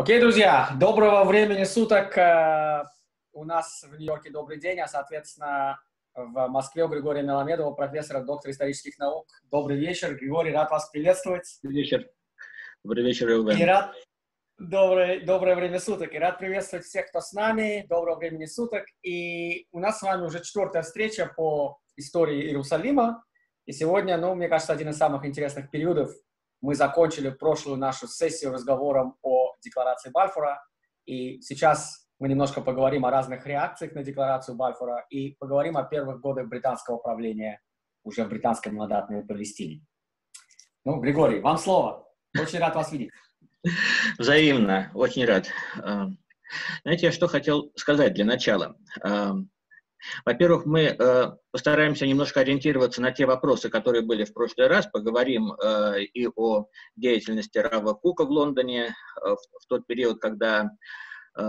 Окей, друзья, доброго времени суток. Э, у нас в Нью-Йорке добрый день, а, соответственно, в Москве у Григория Меломедова, профессора, доктора исторических наук. Добрый вечер. Григорий, рад вас приветствовать. Добрый вечер. Добрый вечер, Эвен. И рад... Доброе, доброе время суток. И рад приветствовать всех, кто с нами. Доброго времени суток. И у нас с вами уже четвертая встреча по истории Иерусалима. И сегодня, ну, мне кажется, один из самых интересных периодов. Мы закончили прошлую нашу сессию разговором о декларации Бальфура. И сейчас мы немножко поговорим о разных реакциях на декларацию Бальфура и поговорим о первых годах британского правления уже в британской мандатной Палестине. Ну, Григорий, вам слово. Очень рад вас видеть. Взаимно, очень рад. А, знаете, я что хотел сказать для начала. Во-первых, мы э, постараемся немножко ориентироваться на те вопросы, которые были в прошлый раз. Поговорим э, и о деятельности Рава Кука в Лондоне э, в, в тот период, когда э,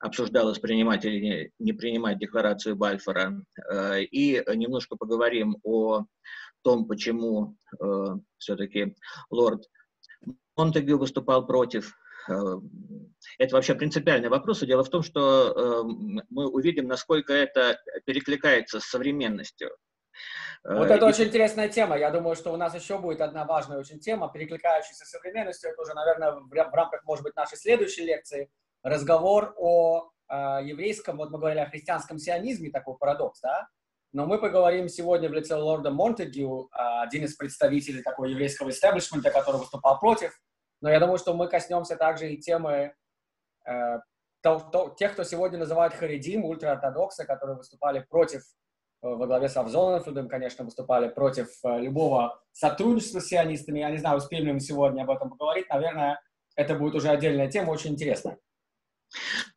обсуждалось принимать или не, принимать декларацию Бальфора. Э, и немножко поговорим о том, почему э, все-таки лорд Монтегю выступал против это вообще принципиальный вопрос. И дело в том, что эм, мы увидим, насколько это перекликается с современностью. Э, вот это и... очень интересная тема. Я думаю, что у нас еще будет одна важная очень тема, перекликающаяся с современностью. Это уже, наверное, в рамках, может быть, нашей следующей лекции. Разговор о э, еврейском, вот мы говорили о христианском сионизме, такой парадокс, да? Но мы поговорим сегодня в лице лорда Монтегю, один из представителей такого еврейского истеблишмента, который выступал против но я думаю, что мы коснемся также и темы э, то, то, тех, кто сегодня называют харидим, ультраортодоксы, которые выступали против, э, во главе с Авзоненфилдом, конечно, выступали против э, любого сотрудничества с сионистами. Я не знаю, успеем ли мы сегодня об этом поговорить. Наверное, это будет уже отдельная тема, очень интересная.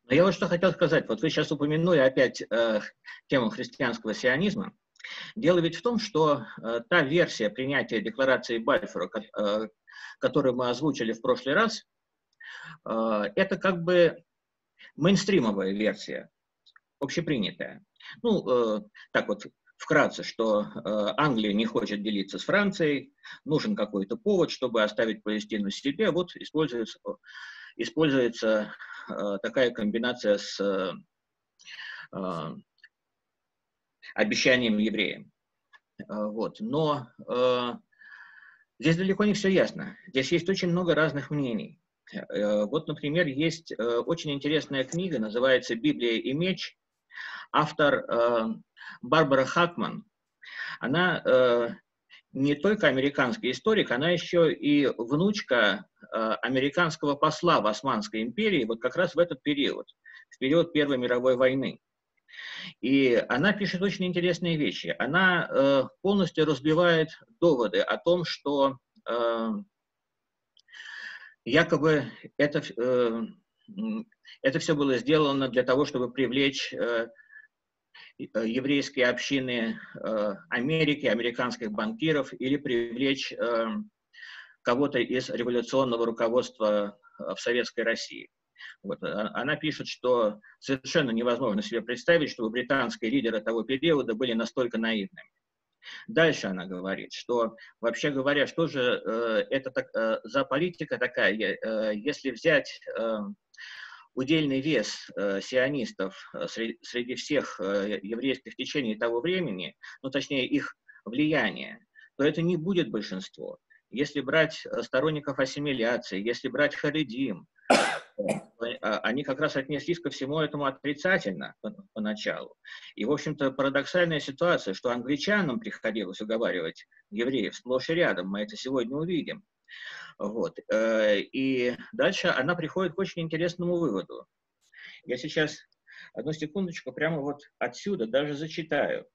Но я вот что хотел сказать. Вот вы сейчас упомянули опять э, тему христианского сионизма. Дело ведь в том, что э, та версия принятия декларации Бальфора, э, который мы озвучили в прошлый раз, э, это как бы мейнстримовая версия, общепринятая. Ну, э, так вот, вкратце, что э, Англия не хочет делиться с Францией, нужен какой-то повод, чтобы оставить Палестину себе. Вот используется, используется такая комбинация с обещанием евреям. Вот. Но Здесь далеко не все ясно. Здесь есть очень много разных мнений. Э, вот, например, есть э, очень интересная книга, называется «Библия и меч». Автор э, Барбара Хакман. Она не только американский историк, она еще и внучка американского посла в Османской империи, вот как раз в этот период, в период Первой мировой войны. И она пишет очень интересные вещи. Она э, полностью разбивает доводы о том, что э, якобы это, э, это все было сделано для того, чтобы привлечь э, еврейские общины э, Америки, американских банкиров или привлечь э, кого-то из революционного руководства э, в Советской России. Вот. А, она пишет, что совершенно невозможно себе представить, чтобы британские лидеры того периода были настолько наивными. Дальше она говорит, что вообще говоря, что же э, это так, э, за политика такая, э, если взять э, удельный вес э, сионистов э, среди, всех э, еврейских течений того времени, ну точнее их влияние, то это не будет большинство. Если брать сторонников ассимиляции, если брать харидим, они как раз отнеслись ко всему этому отрицательно поначалу. И, в общем-то, парадоксальная ситуация, что англичанам приходилось уговаривать евреев сплошь и рядом, мы это сегодня увидим. Вот. Э, и дальше она приходит к очень интересному выводу. Я сейчас, одну секундочку, прямо вот отсюда даже зачитаю.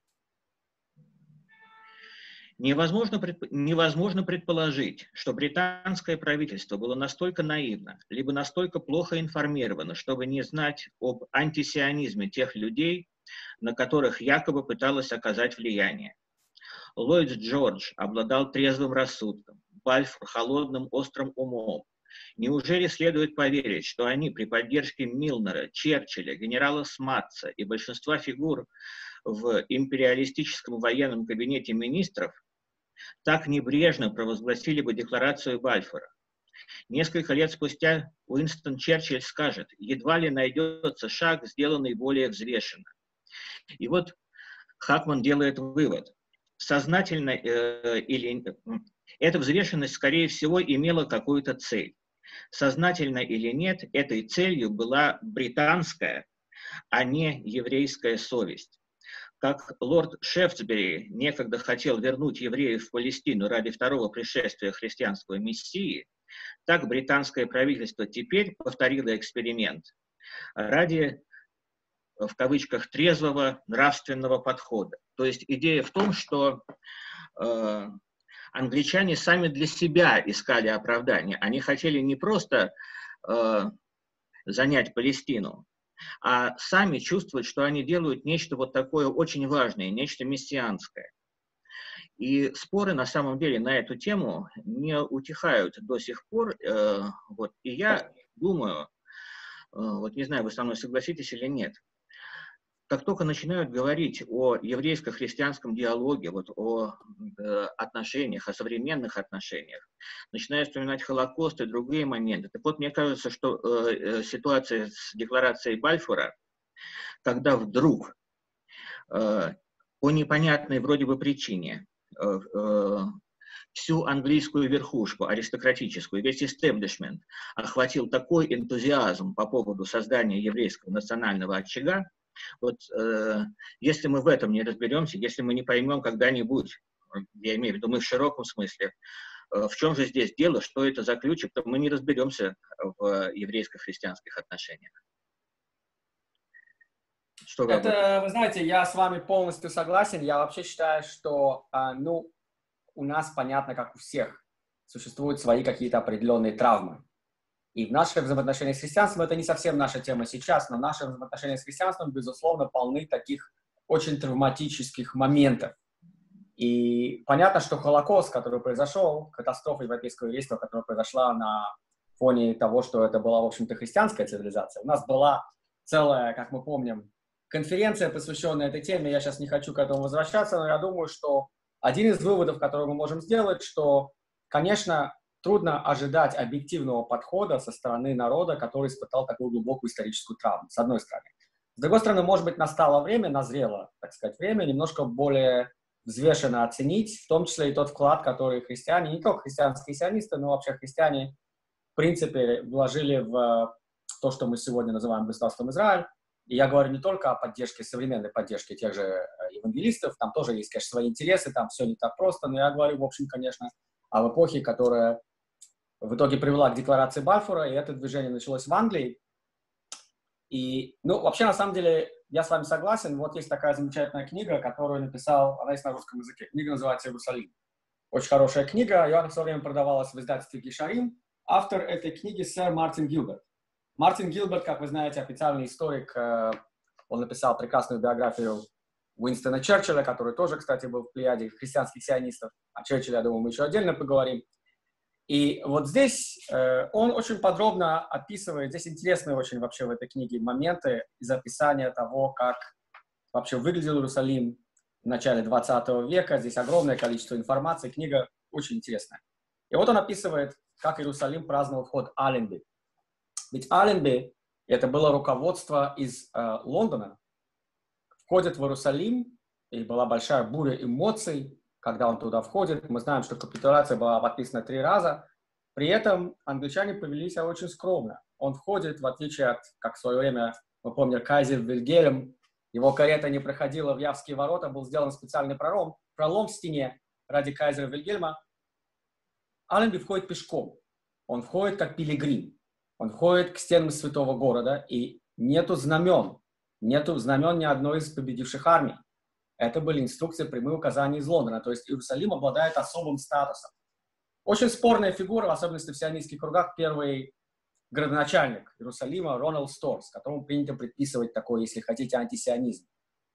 Невозможно, предп... невозможно предположить, что британское правительство было настолько наивно, либо настолько плохо информировано, чтобы не знать об антисионизме тех людей, на которых якобы пыталось оказать влияние. Ллойд Джордж обладал трезвым рассудком, Бальфур – холодным, острым умом. Неужели следует поверить, что они при поддержке Милнера, Черчилля, генерала Сматца и большинства фигур в империалистическом военном кабинете министров так небрежно провозгласили бы декларацию Бальфора. Несколько лет спустя Уинстон Черчилль скажет, едва ли найдется шаг, сделанный более взвешенно. И вот Хакман делает вывод. Сознательно э, или... Эта взвешенность, скорее всего, имела какую-то цель. Сознательно или нет, этой целью была британская, а не еврейская совесть. Как лорд Шефтсбери некогда хотел вернуть евреев в Палестину ради второго пришествия христианского мессии, так британское правительство теперь повторило эксперимент ради, в кавычках, трезвого нравственного подхода. То есть идея в том, что э, англичане сами для себя искали оправдание. Они хотели не просто э, занять Палестину, а сами чувствовать, что они делают нечто вот такое очень важное, нечто мессианское. И споры на самом деле на эту тему не утихают до сих пор. Э, вот, и я думаю, э, вот не знаю, вы со мной согласитесь или нет, как только начинают говорить о еврейско-христианском диалоге, вот о э, отношениях, о современных отношениях, начинают вспоминать Холокост и другие моменты. Так вот, мне кажется, что э, э, ситуация с декларацией Бальфура, когда вдруг э, по непонятной вроде бы причине э, э, всю английскую верхушку, аристократическую, весь истеблишмент охватил такой энтузиазм по поводу создания еврейского национального очага, вот э, если мы в этом не разберемся, если мы не поймем когда-нибудь, я имею в виду мы в широком смысле, э, в чем же здесь дело, что это за ключик, то мы не разберемся в еврейско-христианских отношениях. Что это, вы знаете, я с вами полностью согласен. Я вообще считаю, что, а, ну, у нас понятно, как у всех, существуют свои какие-то определенные травмы. И в наших взаимоотношениях с христианством, это не совсем наша тема сейчас, но наши взаимоотношения с христианством, безусловно, полны таких очень травматических моментов. И понятно, что Холокост, который произошел, катастрофа европейского еврейства, которая произошла на фоне того, что это была, в общем-то, христианская цивилизация. У нас была целая, как мы помним, конференция, посвященная этой теме. Я сейчас не хочу к этому возвращаться, но я думаю, что один из выводов, который мы можем сделать, что, конечно, трудно ожидать объективного подхода со стороны народа, который испытал такую глубокую историческую травму, с одной стороны. С другой стороны, может быть, настало время, назрело, так сказать, время немножко более взвешенно оценить, в том числе и тот вклад, который христиане, не только христианские сионисты, но вообще христиане, в принципе, вложили в то, что мы сегодня называем государством Израиль. И я говорю не только о поддержке, современной поддержке тех же э, евангелистов, там тоже есть, конечно, свои интересы, там все не так просто, но я говорю, в общем, конечно, об эпохе, которая в итоге привела к декларации Бальфура, и это движение началось в Англии. И, ну, вообще, на самом деле, я с вами согласен. Вот есть такая замечательная книга, которую написал, она есть на русском языке. Книга называется «Иерусалим». Очень хорошая книга, и она в свое время продавалась в издательстве Гишарим. Автор этой книги сэр Мартин Гилберт. Мартин Гилберт, как вы знаете, официальный историк, э, он написал прекрасную биографию Уинстона Черчилля, который тоже, кстати, был в плеяде христианских сионистов. О Черчилле, я думаю, мы еще отдельно поговорим. И вот здесь э, он очень подробно описывает, здесь интересные очень вообще в этой книге моменты из описания того, как вообще выглядел Иерусалим в начале 20 века. Здесь огромное количество информации, книга очень интересная. И вот он описывает, как Иерусалим праздновал вход Аленби. Ведь Аленби, это было руководство из э, Лондона, входит в Иерусалим, и была большая буря эмоций, когда он туда входит. Мы знаем, что капитуляция была подписана три раза. При этом англичане повели себя очень скромно. Он входит, в отличие от, как в свое время, мы помним, кайзер Вильгельм, его карета не проходила в Явские ворота, был сделан специальный пролом, пролом в стене ради кайзера Вильгельма. Алленби входит пешком. Он входит как пилигрим. Он входит к стенам святого города, и нету знамен. Нету знамен ни одной из победивших армий. Это были инструкции, прямые указания из Лондона. То есть Иерусалим обладает особым статусом. Очень спорная фигура, в особенности в сионистских кругах, первый градоначальник Иерусалима Рональд Сторс, которому принято предписывать такой, если хотите, антисионизм.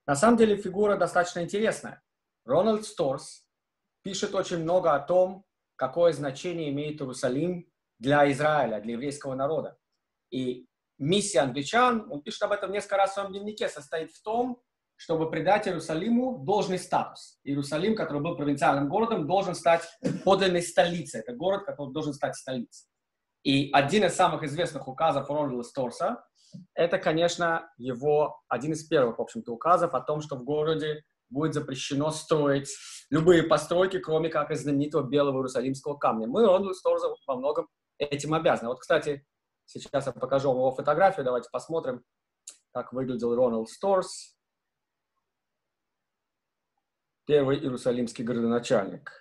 На самом деле фигура достаточно интересная. Рональд Сторс пишет очень много о том, какое значение имеет Иерусалим для Израиля, для еврейского народа. И миссия англичан, он пишет об этом несколько раз в своем дневнике, состоит в том, чтобы придать Иерусалиму должный статус. Иерусалим, который был провинциальным городом, должен стать подлинной столицей. Это город, который должен стать столицей. И один из самых известных указов Рональда Сторса – это, конечно, его один из первых, в общем-то, указов о том, что в городе будет запрещено строить любые постройки, кроме как из знаменитого белого иерусалимского камня. Мы Рональду Сторзу во многом этим обязаны. Вот, кстати, сейчас я покажу вам его фотографию. Давайте посмотрим, как выглядел Рональд Сторс, первый иерусалимский городоначальник.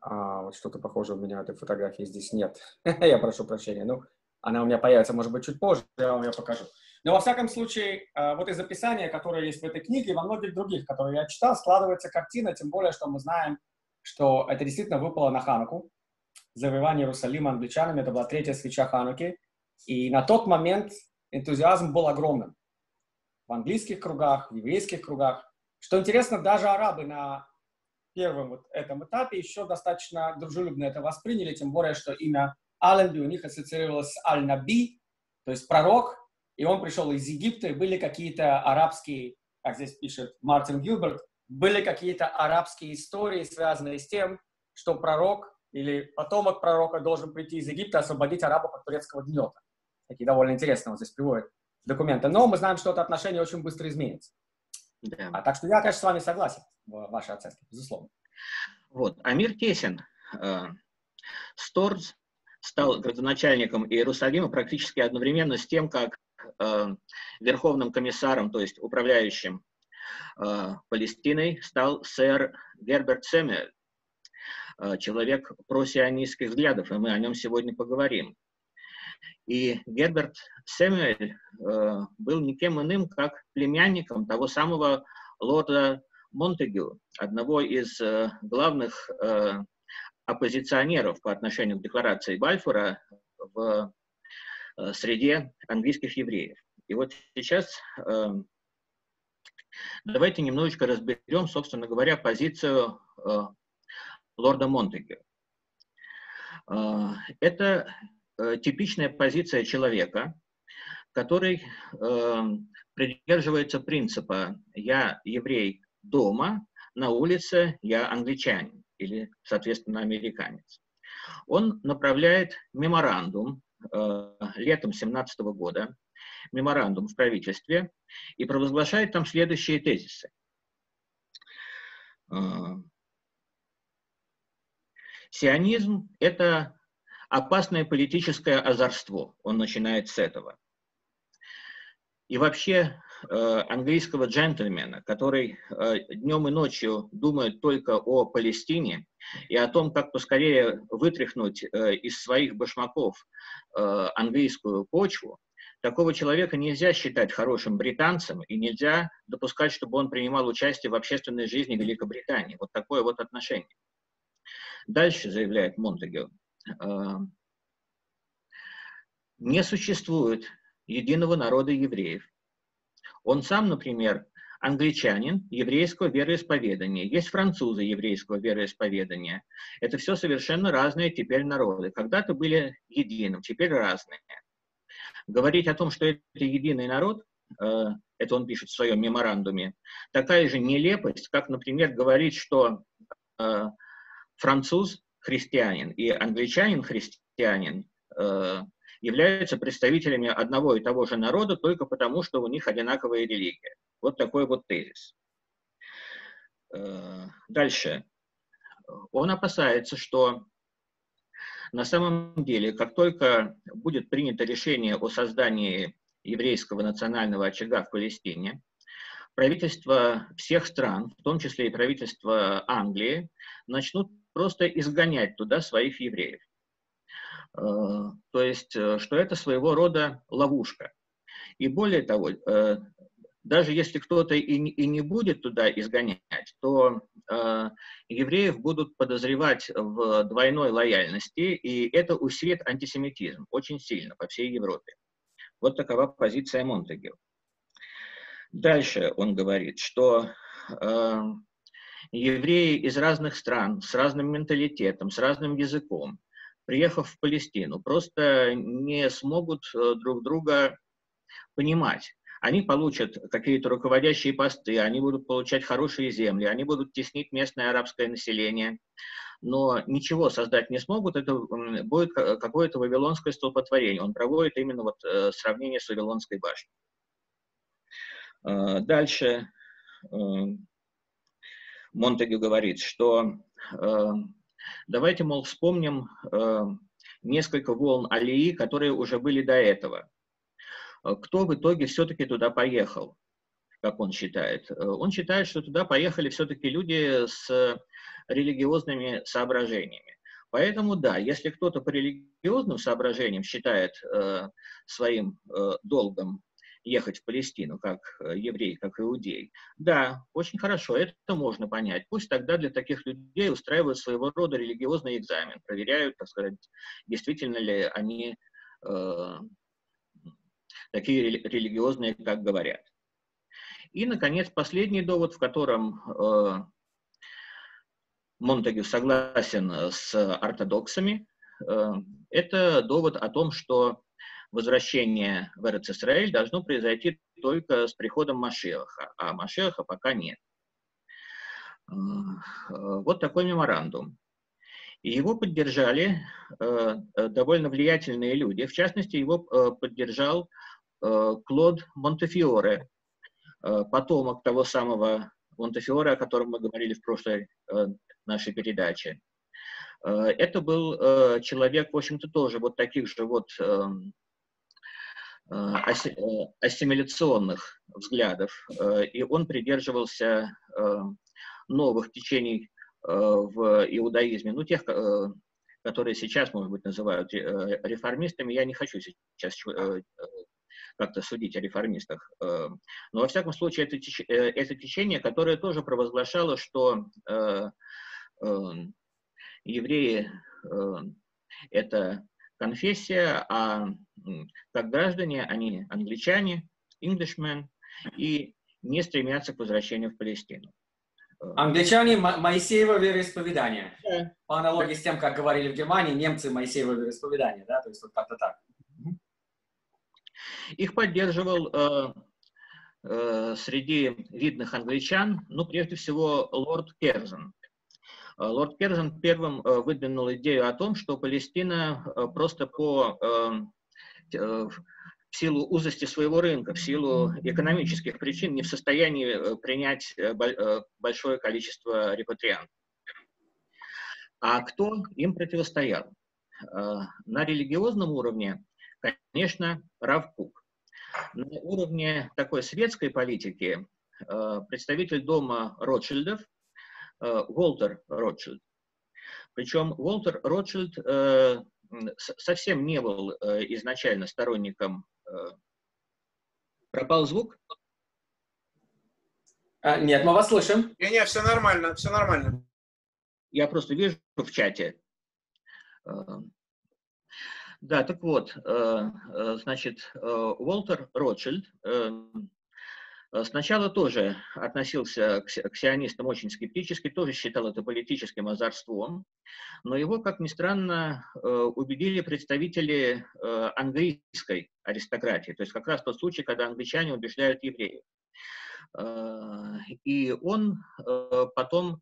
А, вот что-то похоже у меня этой фотографии здесь нет. я прошу прощения. Ну, она у меня появится, может быть, чуть позже, я вам ее покажу. Но, во всяком случае, а, вот из описания, которое есть в этой книге, и во многих других, которые я читал, складывается картина, тем более, что мы знаем, что это действительно выпало на Хануку. Завоевание Иерусалима англичанами, это была третья свеча Хануки. И на тот момент энтузиазм был огромным. В английских кругах, в еврейских кругах. Что интересно, даже арабы на первом вот этом этапе еще достаточно дружелюбно это восприняли, тем более, что имя Алленби у них ассоциировалось с Аль-Наби, то есть пророк, и он пришел из Египта, и были какие-то арабские, как здесь пишет Мартин Гилберт, были какие-то арабские истории, связанные с тем, что пророк или потомок пророка должен прийти из Египта освободить арабов от турецкого гнета. Такие довольно интересные вот здесь приводят документы. Но мы знаем, что это отношение очень быстро изменится. Да. А, так что я, конечно, с вами согласен в вашей оценке, безусловно. Вот, Амир Тесин, э, Сторз стал градоначальником Иерусалима практически одновременно с тем, как э, верховным комиссаром, то есть управляющим э, Палестиной, стал сэр Герберт Сэмюэль, э, человек просионистских взглядов, и мы о нем сегодня поговорим. И Герберт Сэмюэль э, был никем иным, как племянником того самого лорда Монтегю, одного из э, главных э, оппозиционеров по отношению к декларации Бальфура в э, среде английских евреев. И вот сейчас э, давайте немножечко разберем, собственно говоря, позицию э, лорда Монтегю. Э, это э, типичная позиция человека, который э, придерживается принципа «я еврей дома, на улице я англичанин» или, соответственно, американец. Он направляет меморандум э, летом 17 года, меморандум в правительстве, и провозглашает там следующие тезисы. Э, сионизм – это опасное политическое озорство. Он начинает с этого. И вообще Э, английского джентльмена, который э, днем и ночью думает только о Палестине и о том, как поскорее вытряхнуть э, из своих башмаков английскую почву, такого человека нельзя считать хорошим британцем и нельзя допускать, чтобы он принимал участие в общественной жизни Великобритании. Вот такое вот отношение. Дальше заявляет Монтегю, не существует единого народа евреев, он сам, например, англичанин еврейского вероисповедания, есть французы еврейского вероисповедания. Это все совершенно разные теперь народы. Когда-то были единым, теперь разные. Говорить о том, что это единый народ, э, это он пишет в своем меморандуме, такая же нелепость, как, например, говорить, что э, француз христианин и англичанин христианин э, являются представителями одного и того же народа только потому, что у них одинаковая религия. Вот такой вот тезис. Э, дальше. Он опасается, что на самом деле, как только будет принято решение о создании еврейского национального очага в Палестине, правительства всех стран, в том числе и правительство Англии, начнут просто изгонять туда своих евреев. Э, то есть, э, что это своего рода ловушка. И более того, э, даже если кто-то и, не будет туда изгонять, то евреев будут подозревать в двойной лояльности, и это усилит антисемитизм очень сильно по всей Европе. Вот такова позиция Монтегю. Дальше он говорит, что евреи из разных стран, с разным менталитетом, с разным языком, приехав в Палестину, просто не смогут э, друг друга понимать. Они получат какие-то руководящие посты, они будут получать хорошие земли, они будут теснить местное арабское население, но ничего создать не смогут, это будет какое-то вавилонское столпотворение. Он проводит именно вот э, сравнение с Вавилонской башней. Э, дальше Монтегю говорит, что давайте, мол, вспомним несколько волн Алии, которые уже были до этого. Кто в итоге все-таки туда поехал, как он считает? Он считает, что туда поехали все-таки люди с религиозными соображениями. Поэтому да, если кто-то по религиозным соображениям считает э, своим э, долгом ехать в Палестину как э, еврей, как иудей, да, очень хорошо, это можно понять. Пусть тогда для таких людей устраивают своего рода религиозный экзамен, проверяют, так сказать, действительно ли они э, такие религиозные, как говорят. И, наконец, последний довод, в котором э, Монтегю согласен э, с ортодоксами. Э, это довод о том, что возвращение в Эрцисраэль должно произойти только с приходом Машеха, а Машеха пока нет. Э, вот такой меморандум. И его поддержали довольно влиятельные люди. В частности, его поддержал Клод Монтефиоре, потомок того самого Монтефиоре, о котором мы говорили в прошлой нашей передачи. Э, это был э, человек, в общем-то, тоже вот таких же вот эм, э, ассимиляционных взглядов, и он придерживался новых течений в иудаизме, ну, тех, которые сейчас, может быть, называют реформистами, я не хочу сейчас как-то судить о реформистах. Но, во всяком случае, это, это течение, которое тоже провозглашало, что евреи это конфессия, а как граждане они англичане, Englishmen, и не стремятся к возвращению в Палестину. Эм. Англичане Моисеева вероисповедания. Да. По аналогии с тем, как говорили в Германии, немцы Моисеева вероисповедания, да, то есть вот как-то так. Их поддерживал э, э, среди видных англичан, ну, прежде всего, лорд Керзен, Э, лорд Керзен первым э, выдвинул идею о том, что Палестина э, просто по в силу узости своего рынка, в силу экономических причин не в состоянии принять большое количество репатриантов. А кто им противостоял? На религиозном уровне, конечно, Равкук. На уровне такой светской политики представитель дома Ротшильдов Э, Уолтер Ротшильд. Причем Уолтер Ротшильд э, совсем не был э, изначально сторонником... Пропал звук? А, нет, мы вас слышим. Не, не, все нормально, все нормально. Я просто вижу в чате. Да, так вот, значит, Уолтер Ротшильд Э, сначала тоже относился к сионистам очень скептически, тоже считал это политическим озорством, но его, как ни странно, э, убедили представители э, английской аристократии, то есть как раз тот случай, когда англичане убеждают евреев. И он потом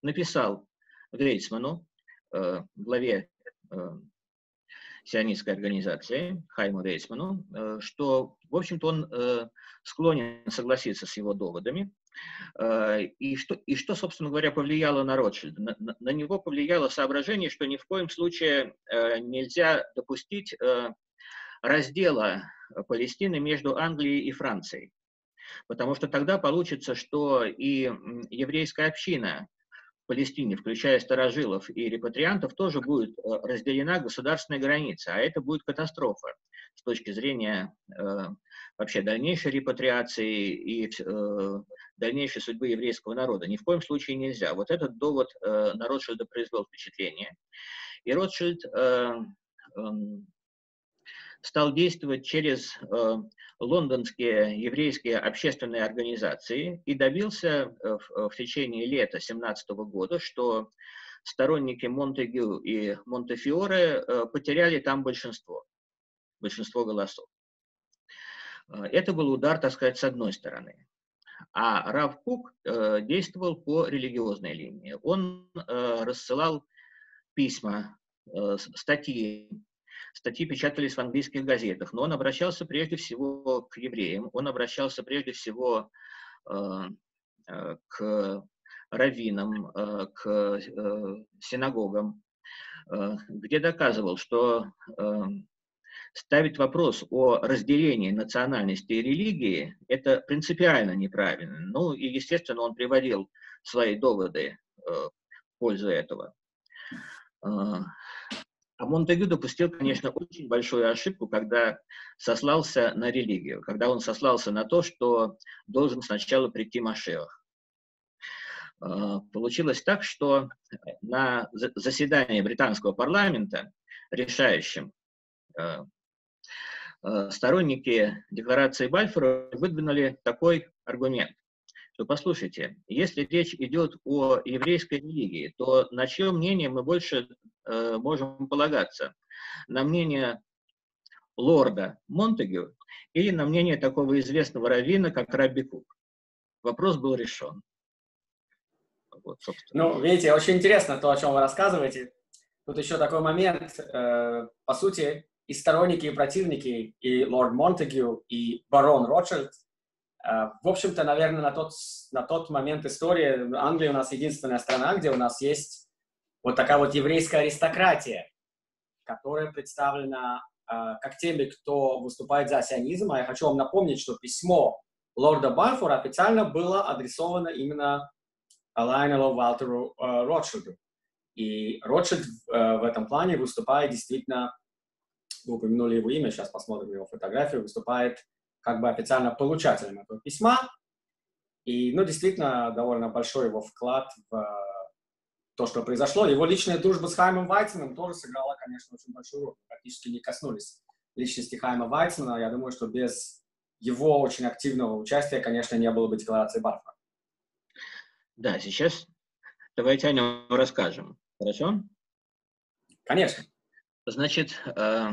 написал Грейсману, главе сионистской организации, Хайму Рейсману, э, что, в общем-то, он э, склонен согласиться с его доводами. Э, и что, и что, собственно говоря, повлияло на Ротшильда? На, на, на него повлияло соображение, что ни в коем случае нельзя допустить раздела Палестины между Англией и Францией. Потому что тогда получится, что и еврейская община Палестине, включая старожилов и репатриантов, тоже будет э, разделена государственная граница, а это будет катастрофа с точки зрения э, вообще дальнейшей репатриации и э, дальнейшей судьбы еврейского народа. Ни в коем случае нельзя. Вот этот довод э, на Ротшильда произвел впечатление. И Ротшильд э, э, стал действовать через э, лондонские еврейские общественные организации и добился э, в, в течение лета 2017 года, что сторонники Монтегю и Монтефиоре э, потеряли там большинство, большинство голосов. Э, это был удар, так сказать, с одной стороны. а Рав Кук э, действовал по религиозной линии. Он э, рассылал письма, э, статьи. Статьи печатались в английских газетах, но он обращался прежде всего к евреям, он обращался прежде всего э, э, к раввинам, э, к э, синагогам, э, где доказывал, что э, ставить вопрос о разделении национальности и религии – это принципиально неправильно. Ну и, естественно, он приводил свои доводы э, в пользу этого. А Монтегю допустил, конечно, очень большую ошибку, когда сослался на религию, когда он сослался на то, что должен сначала прийти Машех. Э, получилось так, что на заседании британского парламента, решающим э, Э, сторонники декларации Бальфора выдвинули такой аргумент, что, послушайте, если речь идет о еврейской религии, то на чье мнение мы больше э, можем полагаться? На мнение лорда Монтегю или на мнение такого известного раввина, как Рабби Кук? Вопрос был решен. Вот, ну, видите, очень интересно то, о чем вы рассказываете. Тут еще такой момент. Э, по сути, и сторонники, и противники, и лорд Монтегю, и барон Ротшильд. Э, в общем-то, наверное, на тот, на тот момент истории Англия у нас единственная страна, где у нас есть вот такая вот еврейская аристократия, которая представлена э, как теми, кто выступает за сионизм. А я хочу вам напомнить, что письмо лорда Бальфора официально было адресовано именно Лайнелу Валтеру э, Ротшильду. И Ротшильд в этом плане выступает действительно вы упомянули его имя, сейчас посмотрим его фотографию, выступает как бы официально получателем этого письма. И, ну, действительно, довольно большой его вклад в э, то, что произошло. Его личная дружба с Хаймом Вайцманом тоже сыграла, конечно, очень большую роль. Практически не коснулись личности Хайма Вайцмана. Я думаю, что без его очень активного участия, конечно, не было бы декларации Барфа. Да, сейчас давайте о нем расскажем. Хорошо? Конечно. Значит, э,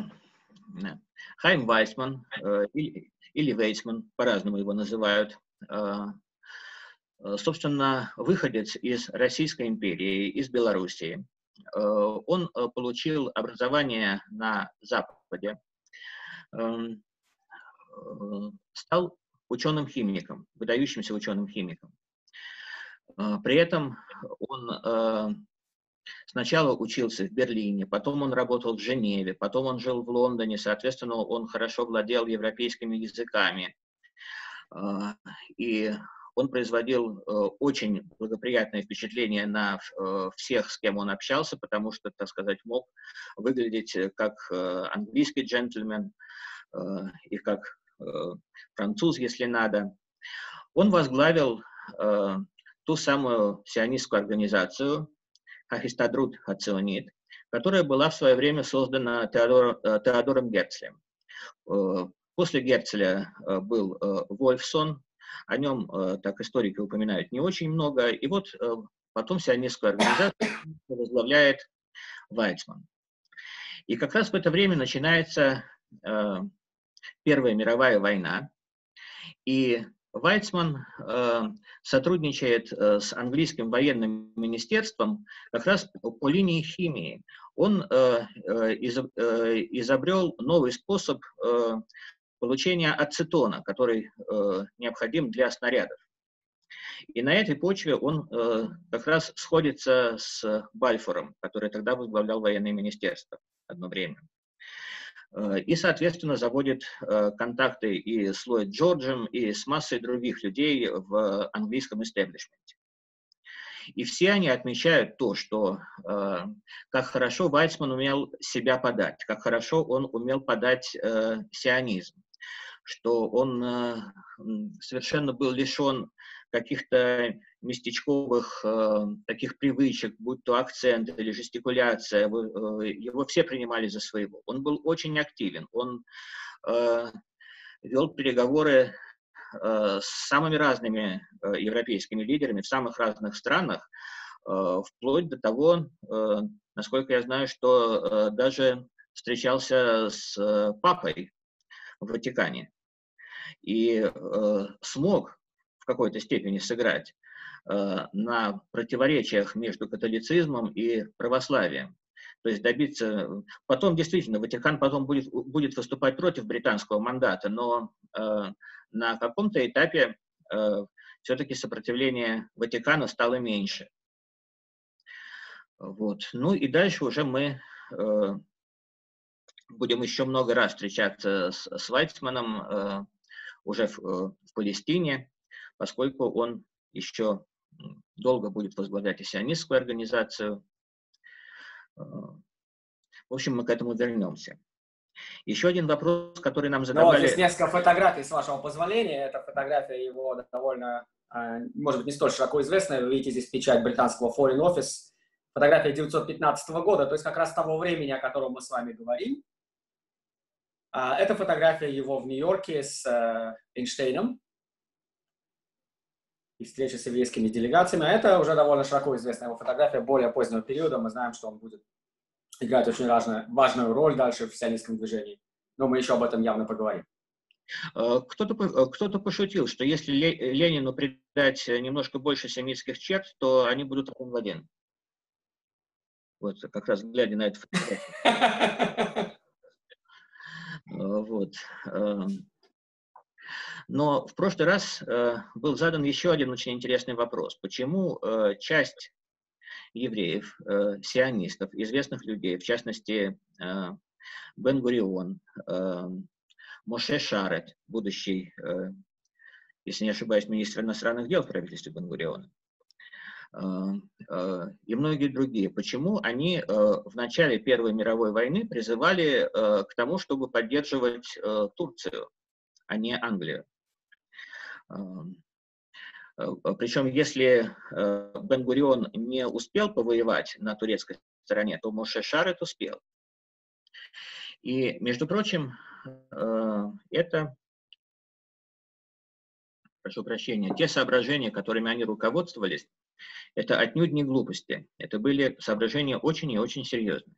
Хайм Вайсман э, или Вейсман, по-разному его называют, э, собственно, выходец из Российской империи, из Белоруссии. Он получил образование на Западе, стал ученым-химиком, выдающимся ученым-химиком. При этом он Сначала учился в Берлине, потом он работал в Женеве, потом он жил в Лондоне, соответственно, он хорошо владел европейскими языками. А, и он производил э, очень благоприятное впечатление на э, всех, с кем он общался, потому что, так сказать, мог выглядеть как э, английский джентльмен и как француз, если надо. Он возглавил ту самую сионистскую организацию, Ахистадрут Хационит, которая была в свое время создана Теодор, э, Теодором Герцлем. Э, после Герцеля э, был Вольфсон, о нем так историки упоминают не очень много, и вот потом сионистскую организацию возглавляет Вайцман. И как раз в это время начинается Первая мировая война, и Вайцман э, сотрудничает э, с английским военным министерством как раз по линии химии. Он э, э, э изобрел новый способ э, получения ацетона, который необходим для снарядов. И на этой почве он как раз сходится с Бальфором, который тогда возглавлял военное министерство одно время. Э, и, соответственно, заводит э, контакты и с Ллойд Джорджем, и с массой других людей в английском истеблишменте. И все они отмечают то, что э, как хорошо Вайцман умел себя подать, как хорошо он умел подать сионизм, что он совершенно был лишен каких-то местечковых э, таких привычек, будь то акцент или жестикуляция, э, его все принимали за своего. Он был очень активен, он э, вел переговоры э, с самыми разными э, европейскими лидерами в самых разных странах, э, вплоть до того, э, насколько я знаю, что э, даже встречался с э, папой в Ватикане и э, смог в какой-то степени сыграть на противоречиях между католицизмом и православием. То есть добиться... Потом действительно Ватикан потом будет, будет выступать против британского мандата, но на каком-то этапе все-таки сопротивление Ватикана стало меньше. Вот. Ну и дальше уже мы э, будем еще много раз встречаться с, с Вайцманом э, уже в, э, в Палестине, поскольку он еще долго будет возглавлять и сионистскую организацию. Э, в общем, мы к этому вернемся. Еще один вопрос, который нам задавали... Ну, здесь несколько фотографий, с вашего позволения. Это фотография его довольно а, может быть, не столь широко известная. Вы видите здесь печать британского Foreign Office, фотография 1915 года, то есть как раз того времени, о котором мы с вами говорим. А, это фотография его в Нью-Йорке с э, Эйнштейном и встречи с еврейскими делегациями. А это уже довольно широко известная его фотография более позднего периода. Мы знаем, что он будет играть очень важную, важную роль дальше в сионистском движении. Но мы еще об этом явно поговорим. Э, кто-то э, кто пошутил, что если Ленину придать немножко больше семитских черт, то они будут в один. Вот, как раз глядя на эту фотографию. Вот. Но в прошлый раз э, был задан еще один очень интересный вопрос. Почему часть евреев, сионистов, известных людей, в частности, Бен-Гурион, эм, Моше Шарет, будущий, э, если не ошибаюсь, министр иностранных дел в правительстве Бангуриона, э, э, и многие другие. Почему они в начале Первой мировой войны призывали к тому, чтобы поддерживать Турцию, а не Англию? Причем, если Бен-Гурион не успел повоевать на турецкой стороне, то Моше Шарет успел. И, между прочим, Э, это, прошу прощения, те соображения, которыми они руководствовались, это отнюдь не глупости. Это были соображения очень и очень серьезные.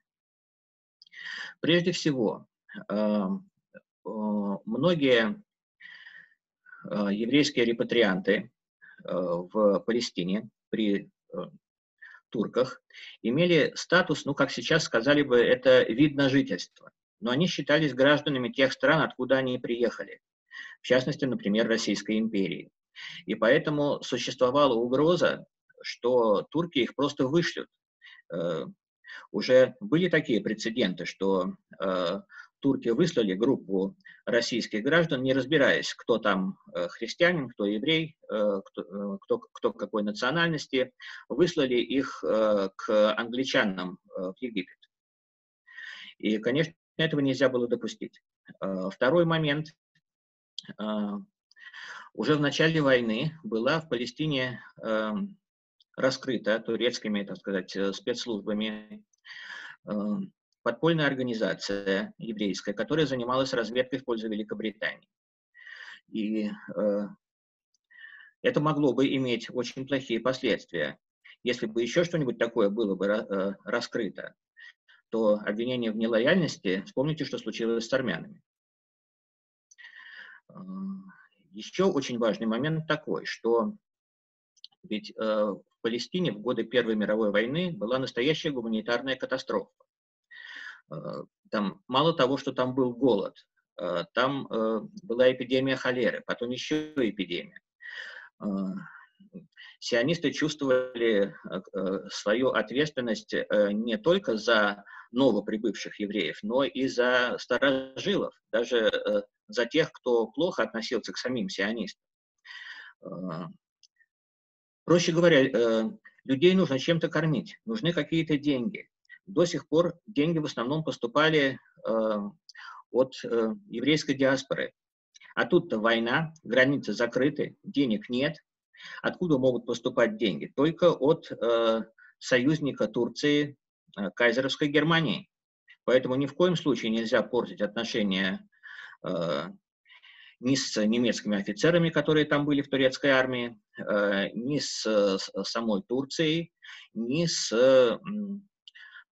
Прежде всего, э, э, многие еврейские репатрианты в Палестине при турках имели статус, ну, как сейчас сказали бы, это вид на жительство но они считались гражданами тех стран, откуда они приехали, в частности, например, Российской империи. И поэтому существовала угроза, что турки их просто вышлют. Э, уже были такие прецеденты, что э, турки выслали группу российских граждан, не разбираясь, кто там э, христианин, кто еврей, кто, кто, кто какой национальности, выслали их к англичанам в Египет. И, конечно, этого нельзя было допустить. Второй момент. Уже в начале войны была в Палестине раскрыта турецкими, так сказать, э, спецслужбами подпольная организация еврейская, которая занималась разведкой в пользу Великобритании. И это могло бы иметь очень плохие последствия, если бы еще что-нибудь такое было бы э, раскрыто то обвинение в нелояльности, вспомните, что случилось с армянами. А, еще очень важный момент такой, что ведь э, в Палестине в годы Первой мировой войны была настоящая гуманитарная катастрофа. Э, там мало того, что там был голод, э, там была эпидемия холеры, потом еще эпидемия сионисты чувствовали свою ответственность не только за новоприбывших евреев, но и за старожилов, даже э, за тех, кто плохо относился к самим сионистам. Э, проще говоря, э, людей нужно чем-то кормить, нужны какие-то деньги. До сих пор деньги в основном поступали от еврейской диаспоры. А тут-то война, границы закрыты, денег нет. Откуда могут поступать деньги? Только от союзника Турции Э, кайзеровской Германии. Поэтому ни в коем случае нельзя портить отношения э, ни с немецкими офицерами, которые там были в турецкой армии, э, ни с, с самой Турцией, ни с э,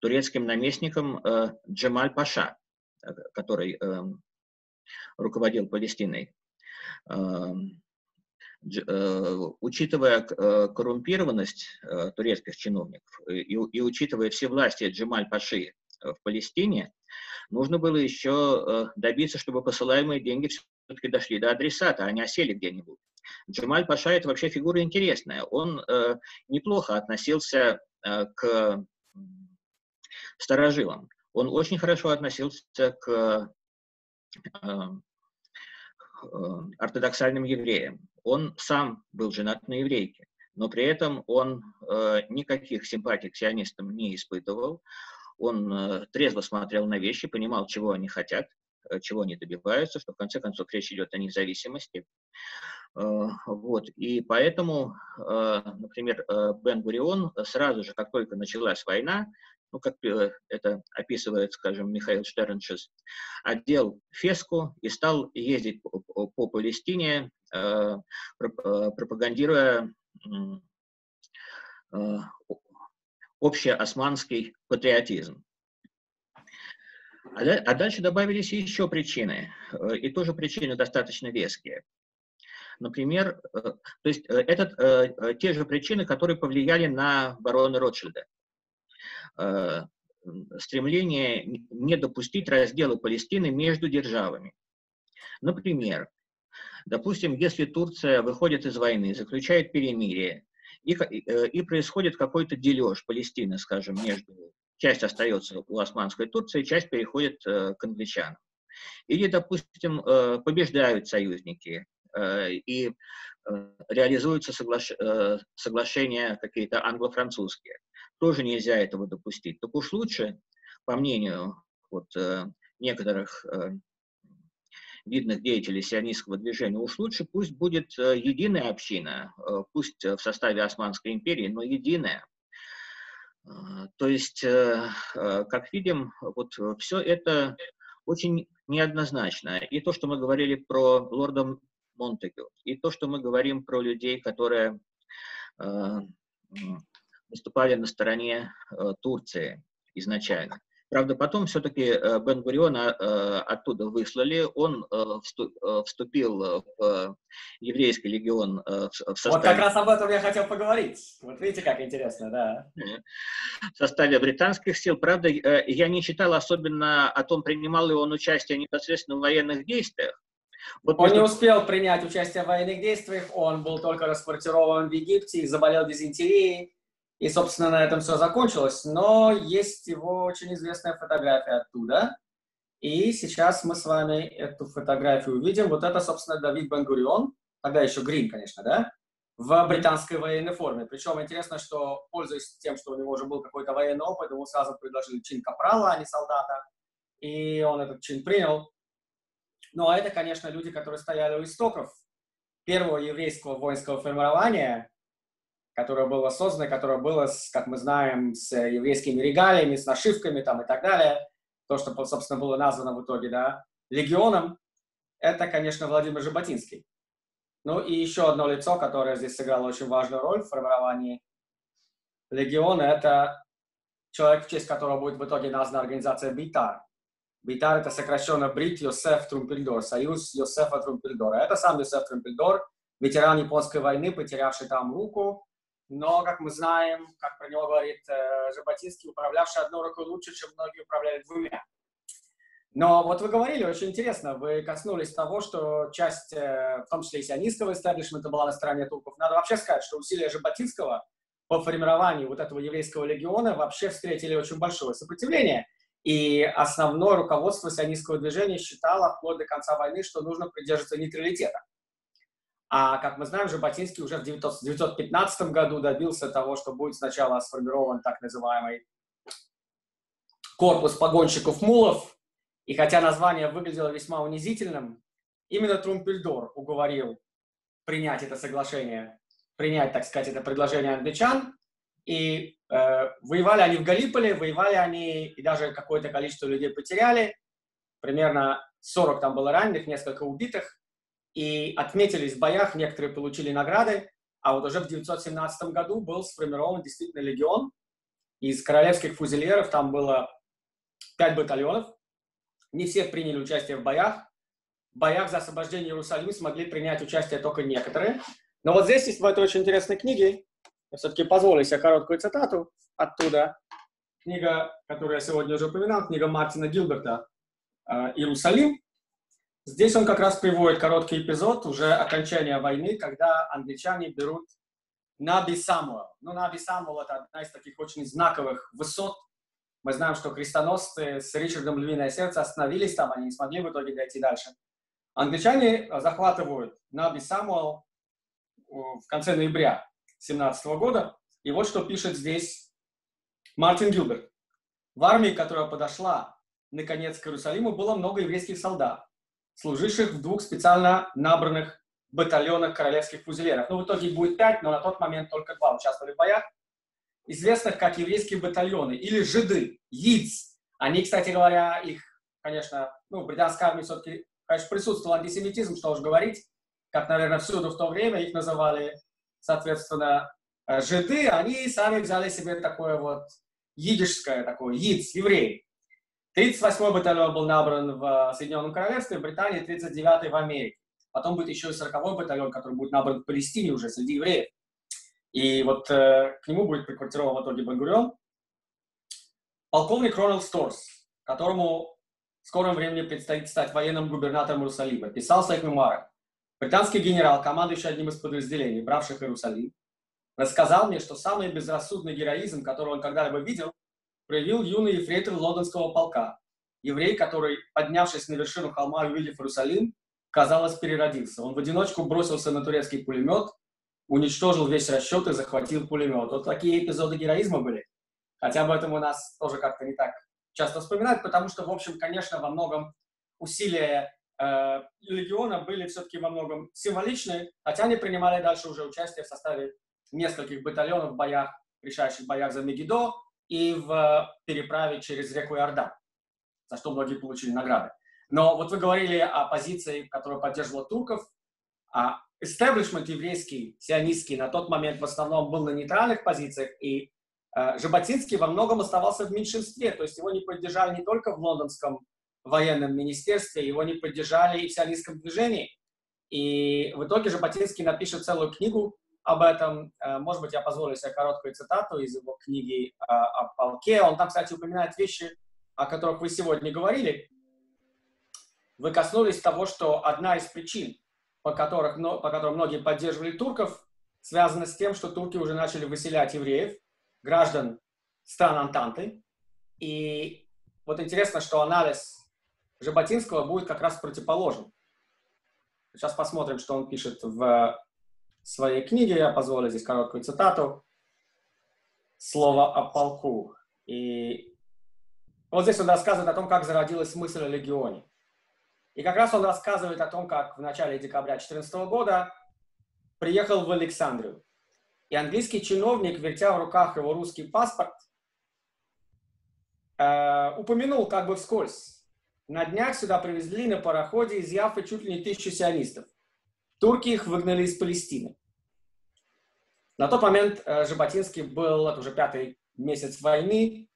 турецким наместником э, Джемаль Паша, э, который э, руководил Палестиной. Э, учитывая коррумпированность турецких чиновников и, и учитывая все власти Джемаль Паши в Палестине, нужно было еще добиться, чтобы посылаемые деньги все-таки дошли до адресата, а не осели где-нибудь. Джемаль Паша – это вообще фигура интересная. Он неплохо относился к старожилам. Он очень хорошо относился к э, ортодоксальным евреям. Он сам был женат на еврейке, но при этом он э, никаких симпатий к сионистам не испытывал. Он э, трезво смотрел на вещи, понимал, чего они хотят, э, чего они добиваются, что в конце концов речь идет о независимости. Э, вот. И поэтому, э, например, э, Бен-Гурион сразу же, как только началась война, ну, как это описывает, скажем, Михаил Штерншес, одел феску и стал ездить по, по Палестине, пропагандируя общеосманский патриотизм. А, а дальше добавились еще причины, и тоже причины достаточно веские. Например, э, то есть э, это э, те же причины, которые повлияли на барона Ротшильда. Стремление не допустить раздела Палестины между державами. Например, допустим, если Турция выходит из войны, заключает перемирие, и, и происходит какой-то дележ Палестины, скажем, между часть остается у Османской Турции, часть переходит к англичанам. Или, допустим, побеждают союзники, Э, и э, реализуются соглаш... Э, соглашения какие-то англо-французские. Тоже нельзя этого допустить. Так уж лучше, по мнению вот, некоторых видных деятелей сионистского движения, уж лучше пусть будет единая община, пусть в составе Османской империи, но единая. То есть, как видим, вот все это очень неоднозначно. И то, что мы говорили про лорда Монтегю. И то, что мы говорим про людей, которые э, выступали на стороне э, Турции изначально. Правда, потом все-таки э, Бен Гуриона э, оттуда выслали, он вступил в еврейский легион в составе... Вот как раз об этом я хотел поговорить. Вот видите, как интересно, да. В составе британских сил. Правда, я не читал особенно о том, принимал ли он участие непосредственно в военных действиях, вот он между... не успел принять участие в военных действиях, он был только распортирован в Египте заболел дизентерией. И, собственно, на этом все закончилось. Но есть его очень известная фотография оттуда. И сейчас мы с вами эту фотографию увидим. Вот это, собственно, Давид Бен-Гурион, тогда еще Грин, конечно, да, в британской военной форме. Причем интересно, что, пользуясь тем, что у него уже был какой-то военный опыт, ему сразу предложили чин капрала, а не солдата. И он этот чин принял. Ну, а это, конечно, люди, которые стояли у истоков первого еврейского воинского формирования, которое было создано, которое было, как мы знаем, с еврейскими регалиями, с нашивками там и так далее. То, что, собственно, было названо в итоге, да, легионом, это, конечно, Владимир Жаботинский. Ну и еще одно лицо, которое здесь сыграло очень важную роль в формировании легиона, это человек, в честь которого будет в итоге названа организация Битар. Бейтар это сокращенно Брит Йосеф Трумпельдор, союз Йосефа Трумпельдора. Это сам Йосеф Трумпельдор, ветеран японской войны, потерявший там руку, но, как мы знаем, как про него говорит э, Жаботинский, управлявший одной рукой лучше, чем многие управляли двумя. Но вот вы говорили, очень интересно, вы коснулись того, что часть, э, в том числе и сионистского истеблишмента, была на стороне турков. Надо вообще сказать, что усилия Жаботинского по формированию вот этого еврейского легиона вообще встретили очень большое сопротивление. И основное руководство сионистского движения считало вплоть до конца войны, что нужно придерживаться нейтралитета. А, как мы знаем, Жаботинский уже в 1915 году добился того, что будет сначала сформирован так называемый корпус погонщиков мулов. И хотя название выглядело весьма унизительным, именно Трумпельдор уговорил принять это соглашение, принять, так сказать, это предложение англичан, и э, воевали они в Галиполе, воевали они, и даже какое-то количество людей потеряли. Примерно 40 там было раненых, несколько убитых. И отметились в боях, некоторые получили награды. А вот уже в 1917 году был сформирован действительно легион. Из королевских фузельеров там было 5 батальонов. Не все приняли участие в боях. В боях за освобождение Иерусалима смогли принять участие только некоторые. Но вот здесь есть в этой очень интересной книге, я все-таки позволю себе короткую цитату оттуда. Книга, которую я сегодня уже упоминал, книга Мартина Гилберта «Иерусалим». Здесь он как раз приводит короткий эпизод уже окончания войны, когда англичане берут Наби Самуэл. Ну, Наби Самуэл — это одна из таких очень знаковых высот. Мы знаем, что крестоносцы с Ричардом Львиное Сердце остановились там, они не смогли в итоге дойти дальше. Англичане захватывают Наби Самуэл в конце ноября 2017 года. И вот что пишет здесь Мартин Гилберт. В армии, которая подошла наконец к Иерусалиму, было много еврейских солдат, служивших в двух специально набранных батальонах королевских фузелеров. Ну, в итоге будет пять, но на тот момент только два участвовали в боях. Известных как еврейские батальоны или жиды, ИДС. Они, кстати говоря, их, конечно, ну, в британской армии все-таки, конечно, присутствовал антисемитизм, что уж говорить, как, наверное, всюду в то время их называли, соответственно, э, жиды, они сами взяли себе такое вот идишское, такое, ИДС, евреи. 38-й батальон был набран в Соединенном Королевстве, в Британии, 39-й в Америке. Потом будет еще и 40-й батальон, который будет набран в Палестине уже среди евреев. И вот э, к нему будет приквартирован в итоге Бангурион. Полковник Рональд Сторс, которому в скором времени предстоит стать военным губернатором Иерусалима, писал в своих мемуарах. Британский генерал, командующий одним из подразделений, бравших Иерусалим, рассказал мне, что самый безрассудный героизм, который он когда-либо видел, проявил юный ефрейтор лондонского полка, еврей, который, поднявшись на вершину холма увидев Иерусалим, казалось, переродился. Он в одиночку бросился на турецкий пулемет, уничтожил весь расчет и захватил пулемет. Вот такие эпизоды героизма были. Хотя об этом у нас тоже как-то не так часто вспоминают, потому что, в общем, конечно, во многом усилия э, легиона были все-таки во многом символичны, хотя они принимали дальше уже участие в составе нескольких батальонов в боях, решающих боях за Мегидо и в переправе через реку Иордан, за что многие получили награды. Но вот вы говорили о позиции, которую поддерживала турков, а истеблишмент еврейский, сионистский на тот момент в основном был на нейтральных позициях, и э, Жаботинский во многом оставался в меньшинстве, то есть его не поддержали не только в лондонском военном министерстве, его не поддержали и в сионистском движении. И в итоге Жаботинский напишет целую книгу об этом. Э, может быть, я позволю себе короткую цитату из его книги э, о полке. Он там, кстати, упоминает вещи, о которых вы сегодня говорили вы коснулись того, что одна из причин, по, которых, по которым многие поддерживали турков, связана с тем, что турки уже начали выселять евреев, граждан стран Антанты. И вот интересно, что анализ Жаботинского будет как раз противоположен. Сейчас посмотрим, что он пишет в своей книге. Я позволю здесь короткую цитату. Слово о полку. И вот здесь он рассказывает о том, как зародилась мысль о легионе. И как раз он рассказывает о том, как в начале декабря 2014 года приехал в Александрию. И английский чиновник, вертя в руках его русский паспорт, э, упомянул как бы вскользь. На днях сюда привезли на пароходе из Яфы чуть ли не тысячу сионистов. Турки их выгнали из Палестины. На тот момент э, Жаботинский был, это уже пятый месяц войны,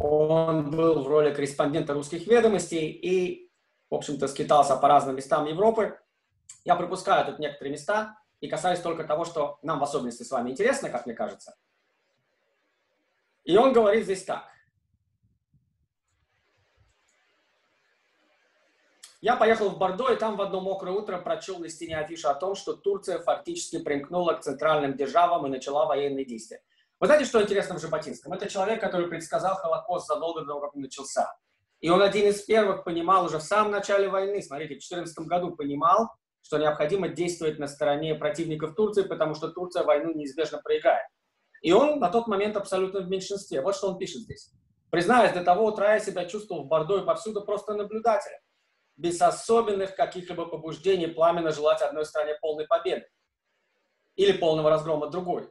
он был в роли корреспондента русских ведомостей, и в общем-то, скитался по разным местам Европы. Я пропускаю тут некоторые места и касаюсь только того, что нам в особенности с вами интересно, как мне кажется. И он говорит здесь так. Я поехал в Бордо, и там в одно мокрое утро прочел на стене афишу о том, что Турция фактически примкнула к центральным державам и начала военные действия. Вы знаете, что интересно в Жаботинском? Это человек, который предсказал Холокост задолго до того, как он начался. И он один из первых понимал уже в самом начале войны, смотрите, в 2014 году понимал, что необходимо действовать на стороне противников Турции, потому что Турция войну неизбежно проиграет. И он на тот момент абсолютно в меньшинстве. Вот что он пишет здесь. Признаюсь, до того утра я себя чувствовал в Бордо и повсюду просто наблюдателем, без особенных каких-либо побуждений пламенно желать одной стране полной победы или полного разгрома другой.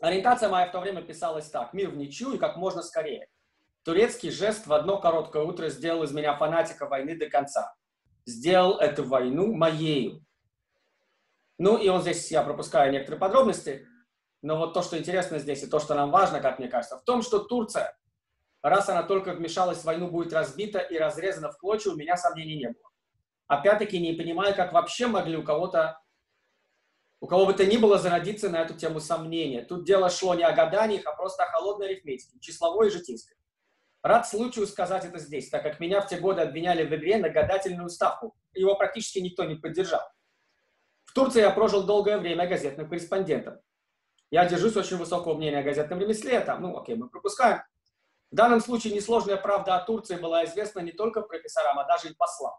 Ориентация моя в то время писалась так. Мир в ничью и как можно скорее. Турецкий жест в одно короткое утро сделал из меня фанатика войны до конца. Сделал эту войну моею. Ну и он здесь, я пропускаю некоторые подробности, но вот то, что интересно здесь, и то, что нам важно, как мне кажется, в том, что Турция, раз она только вмешалась в войну, будет разбита и разрезана в клочья, у меня сомнений не было. Опять-таки не понимаю, как вообще могли у кого-то у кого бы то ни было зародиться на эту тему сомнения. Тут дело шло не о гаданиях, а просто о холодной арифметике, числовой и житейской. Рад случаю сказать это здесь, так как меня в те годы обвиняли в игре на гадательную ставку. Его практически никто не поддержал. В Турции я прожил долгое время газетным корреспондентом. Я держусь очень высокого мнения о газетном ремесле, там, ну, окей, мы пропускаем. В данном случае несложная правда о Турции была известна не только профессорам, а даже и послам.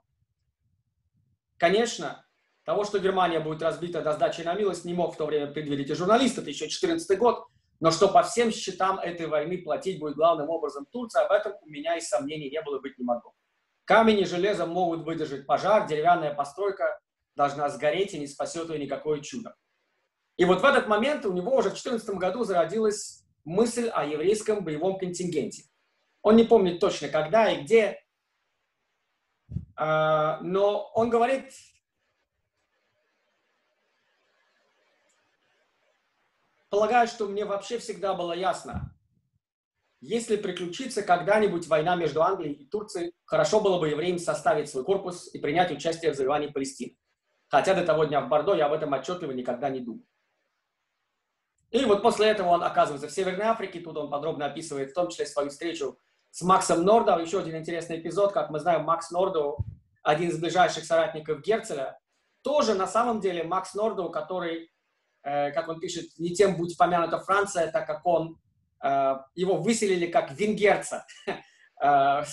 Конечно, того, что Германия будет разбита до сдачи на милость, не мог в то время предвидеть и журналист, это еще 14 год, но что по всем счетам этой войны платить будет главным образом Турция, об этом у меня и сомнений не было быть не могло. Камень и железо могут выдержать пожар, деревянная постройка должна сгореть и не спасет ее никакое чудо. И вот в этот момент у него уже в 2014 году зародилась мысль о еврейском боевом контингенте. Он не помнит точно когда и где, а, но он говорит, полагаю, что мне вообще всегда было ясно, если приключится когда-нибудь война между Англией и Турцией, хорошо было бы евреям составить свой корпус и принять участие в завоевании Палестины. Хотя до того дня в Бордо я об этом отчетливо никогда не думал. И вот после этого он оказывается в Северной Африке, тут он подробно описывает в том числе свою встречу с Максом Нордом. Еще один интересный эпизод, как мы знаем, Макс Норду, один из ближайших соратников Герцеля, тоже на самом деле Макс Норду, который, э, как он пишет, не тем будь помянута Франция, так как он, э, его выселили как венгерца. Э,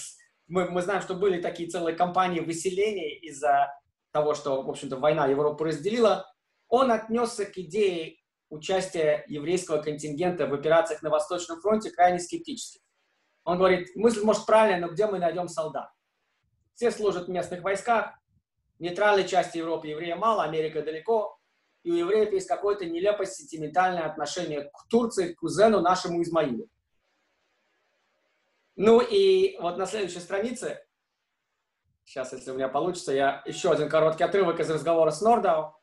мы, мы знаем, что были такие целые кампании выселения из-за того, что, в общем-то, война Европу разделила. Он отнесся к идее участия еврейского контингента в операциях на Восточном фронте крайне скептически. Он говорит, мысль может правильная, но где мы найдем солдат? Все служат в местных войсках, в нейтральной части Европы еврея мало, Америка далеко, и у евреев есть какое-то нелепое сентиментальное отношение к Турции, к кузену нашему Измаилу. Ну и вот на следующей странице, сейчас, если у меня получится, я еще один короткий отрывок из разговора с Нордау.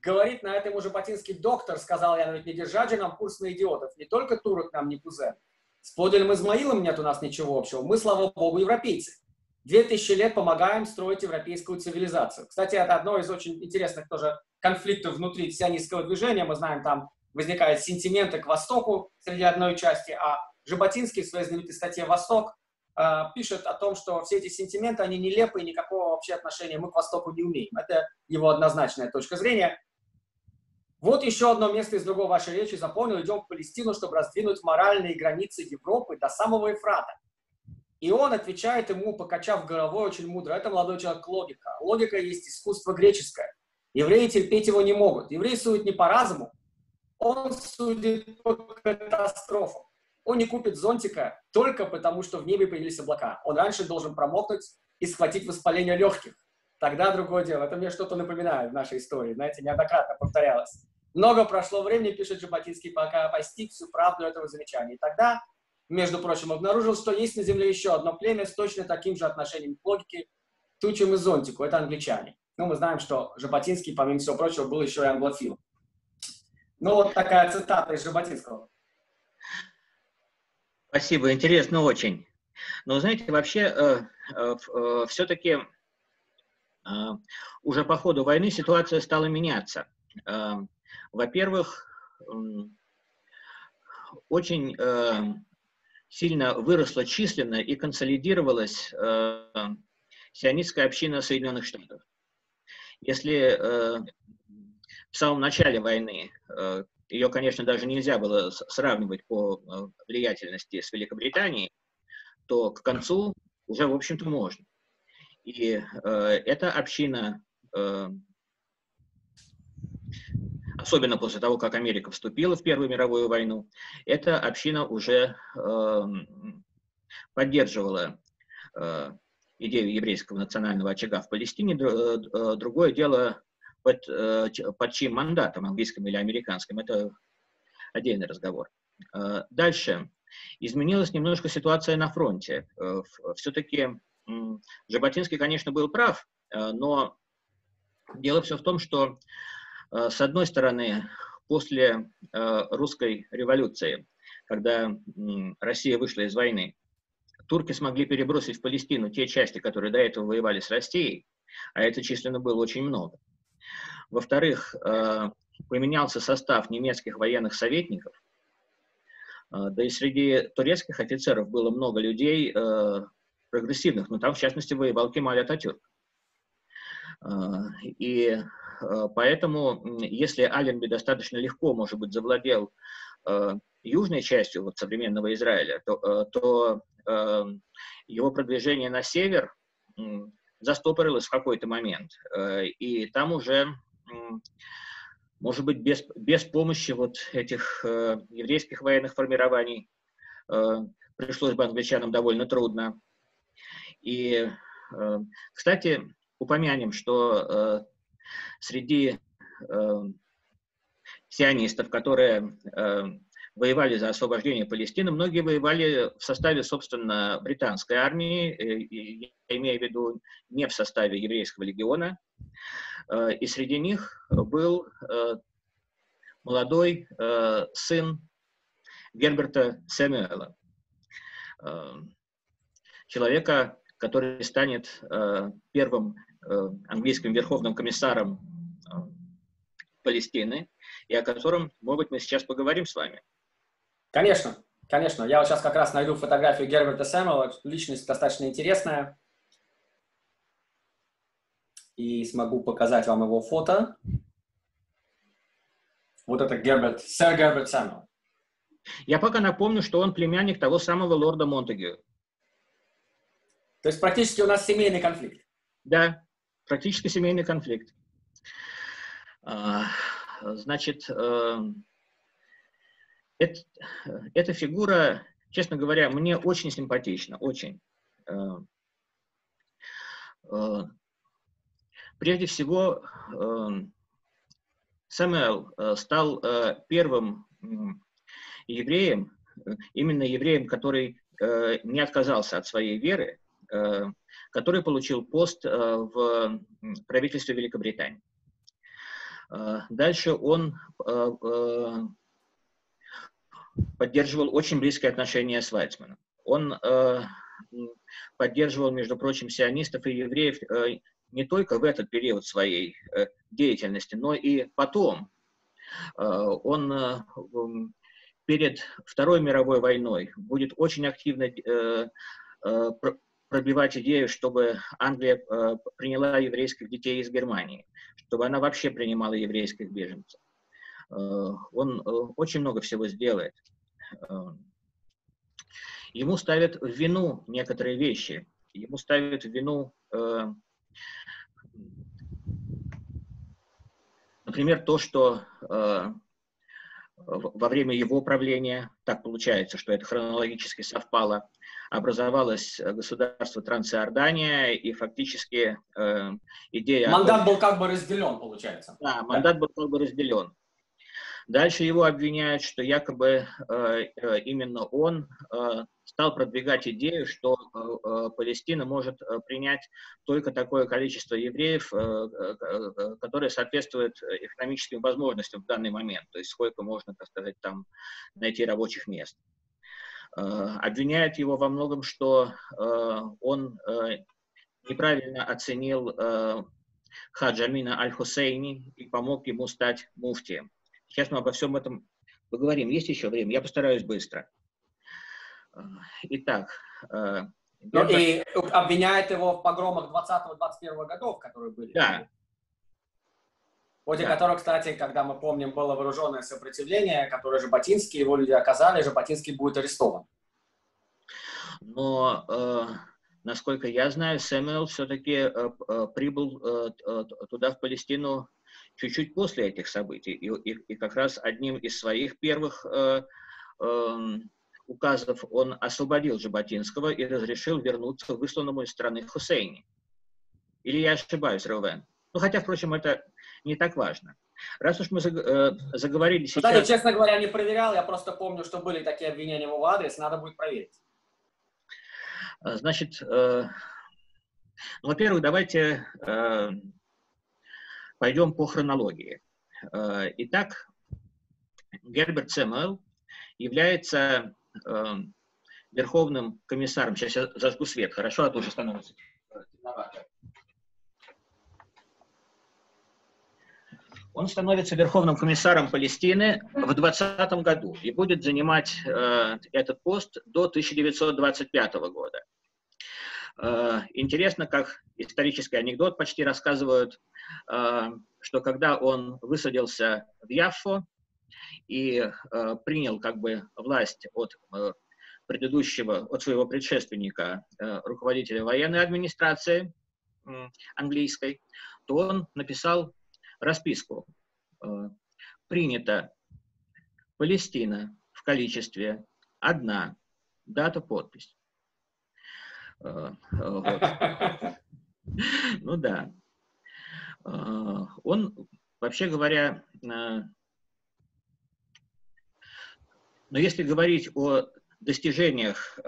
Говорит на этом уже батинский доктор, сказал я, но не держать же нам курс на идиотов. Не только турок нам не кузен. С Поделем Измаилом нет у нас ничего общего. Мы, слава богу, европейцы. Две тысячи лет помогаем строить европейскую цивилизацию. Кстати, это одно из очень интересных тоже конфликтов внутри сионистского движения. Мы знаем, там возникают сентименты к Востоку среди одной части, а Жаботинский в своей знаменитой статье «Восток» пишет о том, что все эти сентименты, они нелепые, никакого вообще отношения мы к Востоку не умеем. Это его однозначная точка зрения. Вот еще одно место из другой вашей речи. Запомнил, идем в Палестину, чтобы раздвинуть моральные границы Европы до самого Ефрата. И он отвечает ему, покачав головой очень мудро. Это молодой человек логика. Логика есть искусство греческое. Евреи терпеть его не могут. Евреи судят не по разуму, он судит по катастрофам. Он не купит зонтика только потому, что в небе появились облака. Он раньше должен промокнуть и схватить воспаление легких. Тогда другое дело. Это мне что-то напоминает в нашей истории. Знаете, неоднократно повторялось. Много прошло времени, пишет Жаботинский, пока постиг всю правду этого замечания. И тогда, между прочим, обнаружил, что есть на Земле еще одно племя с точно таким же отношением к логике, тучам и зонтику. Это англичане. Ну, мы знаем, что Жаботинский, помимо всего прочего, был еще и англофил. Ну, вот такая цитата из Жаботинского. Спасибо, интересно очень. Но, знаете, вообще, э, э, э, все-таки э, уже по ходу войны ситуация стала меняться. Э, во-первых, очень сильно выросла численно и консолидировалась сионистская община Соединенных Штатов. Если в самом начале войны ее, конечно, даже нельзя было сравнивать по влиятельности с Великобританией, то к концу уже, в общем-то, можно. И э, эта община э, особенно после того, как Америка вступила в Первую мировую войну, эта община уже э, поддерживала э, идею еврейского национального очага в Палестине. Э, э, другое дело, под, э, под чьим мандатом, английским или американским, это отдельный разговор. Дальше. Изменилась немножко ситуация на фронте. Все-таки Жаботинский, конечно, был прав, но дело все в том, что Э, с одной стороны, после э, русской революции, когда Россия вышла из войны, турки смогли перебросить в Палестину те части, которые до этого воевали с Россией, а это численно было очень много. Во-вторых, поменялся состав немецких военных советников, да и среди турецких офицеров было много людей прогрессивных, но там, в частности, воевал Кемаль Ататюрк. И поэтому, если Аленби достаточно легко, может быть, завладел южной частью вот, современного Израиля, то, то его продвижение на север застопорилось в какой-то момент. Э, и там уже, может быть, без, без помощи вот этих э, еврейских военных формирований э, пришлось бы англичанам довольно трудно. И, кстати, упомянем, что среди сионистов, которые воевали за освобождение Палестины, многие воевали в составе, собственно, британской армии, э, я имею в виду не в составе еврейского легиона, э, и среди них был э, молодой сын Герберта Сэмюэла, человека, который станет первым английским верховным комиссаром Палестины, и о котором, может быть, мы сейчас поговорим с вами. Конечно, конечно. Я вот сейчас как раз найду фотографию Герберта Сэмюэла. Личность достаточно интересная. И смогу показать вам его фото. Вот это Герберт, сэр Герберт Сэмюэл. Я пока напомню, что он племянник того самого лорда Монтегю. То есть практически у нас семейный конфликт. Да, практически семейный конфликт. А, значит, эм, это, эта фигура, честно говоря, мне очень симпатична, очень. Э, э, прежде всего, э, Самуэл стал первым евреем, именно евреем, который не отказался от своей веры, который получил пост в правительстве Великобритании. Дальше он поддерживал очень близкие отношения с Вайцманом. Он э, поддерживал, между прочим, сионистов и евреев э, не только в этот период своей э, деятельности, но и потом. Э, он э, перед Второй мировой войной будет очень активно э, э, пробивать идею, чтобы Англия э, приняла еврейских детей из Германии, чтобы она вообще принимала еврейских беженцев. Э, он э, очень много всего сделает. Э, ему ставят в вину некоторые вещи. Ему ставят в вину, например, то, что во время его правления, так получается, что это хронологически совпало, образовалось государство Трансиордания, и фактически э, идея... Мандат был как бы разделен, получается. Да, мандат да. был как бы разделен. Дальше его обвиняют, что якобы э, э, именно он э, стал продвигать идею, что Палестина может принять только такое количество евреев, которое соответствует экономическим возможностям в данный момент, то есть сколько можно, так сказать, там найти рабочих мест. Обвиняют его во многом, что он неправильно оценил Хаджамина Аль-Хусейни и помог ему стать муфтием. Сейчас мы обо всем этом поговорим. Есть еще время? Я постараюсь быстро. Итак. Э, ну, и обвиняет его в погромах 20-21 годов, которые были. Да. В ходе да. которых, кстати, когда мы помним, было вооруженное сопротивление, которое Жаботинский, его люди оказали, Жаботинский будет арестован. Но, э, насколько я знаю, Сэмюэл все-таки э, э, прибыл э, туда, в Палестину, чуть-чуть после этих событий. И, и, и как раз одним из своих первых э, э, указов он освободил Жаботинского и разрешил вернуться высланному из страны Хусейни. Или я ошибаюсь, Ровен? Ну, хотя, впрочем, это не так важно. Раз уж мы э, заговорили сейчас... Кстати, честно говоря, не проверял, я просто помню, что были такие обвинения в его адрес, надо будет проверить. Значит, э, ну, во-первых, давайте э, Пойдем по хронологии. Э, итак, Герберт Сэмюэл является э, верховным комиссаром. Сейчас я зажгу свет, хорошо, а то уже становится темновато. Он становится Верховным комиссаром Палестины в 2020 году и будет занимать э, этот пост до 1925 года. Э, интересно, как исторический анекдот почти рассказывают, что когда он высадился в Яффо и э, принял как бы власть от э, предыдущего, от своего предшественника, э, руководителя военной администрации э, английской, то он написал расписку. Э, принято Палестина в количестве одна, дата, подпись. Э, ну да. Он, вообще говоря, но если говорить о достижениях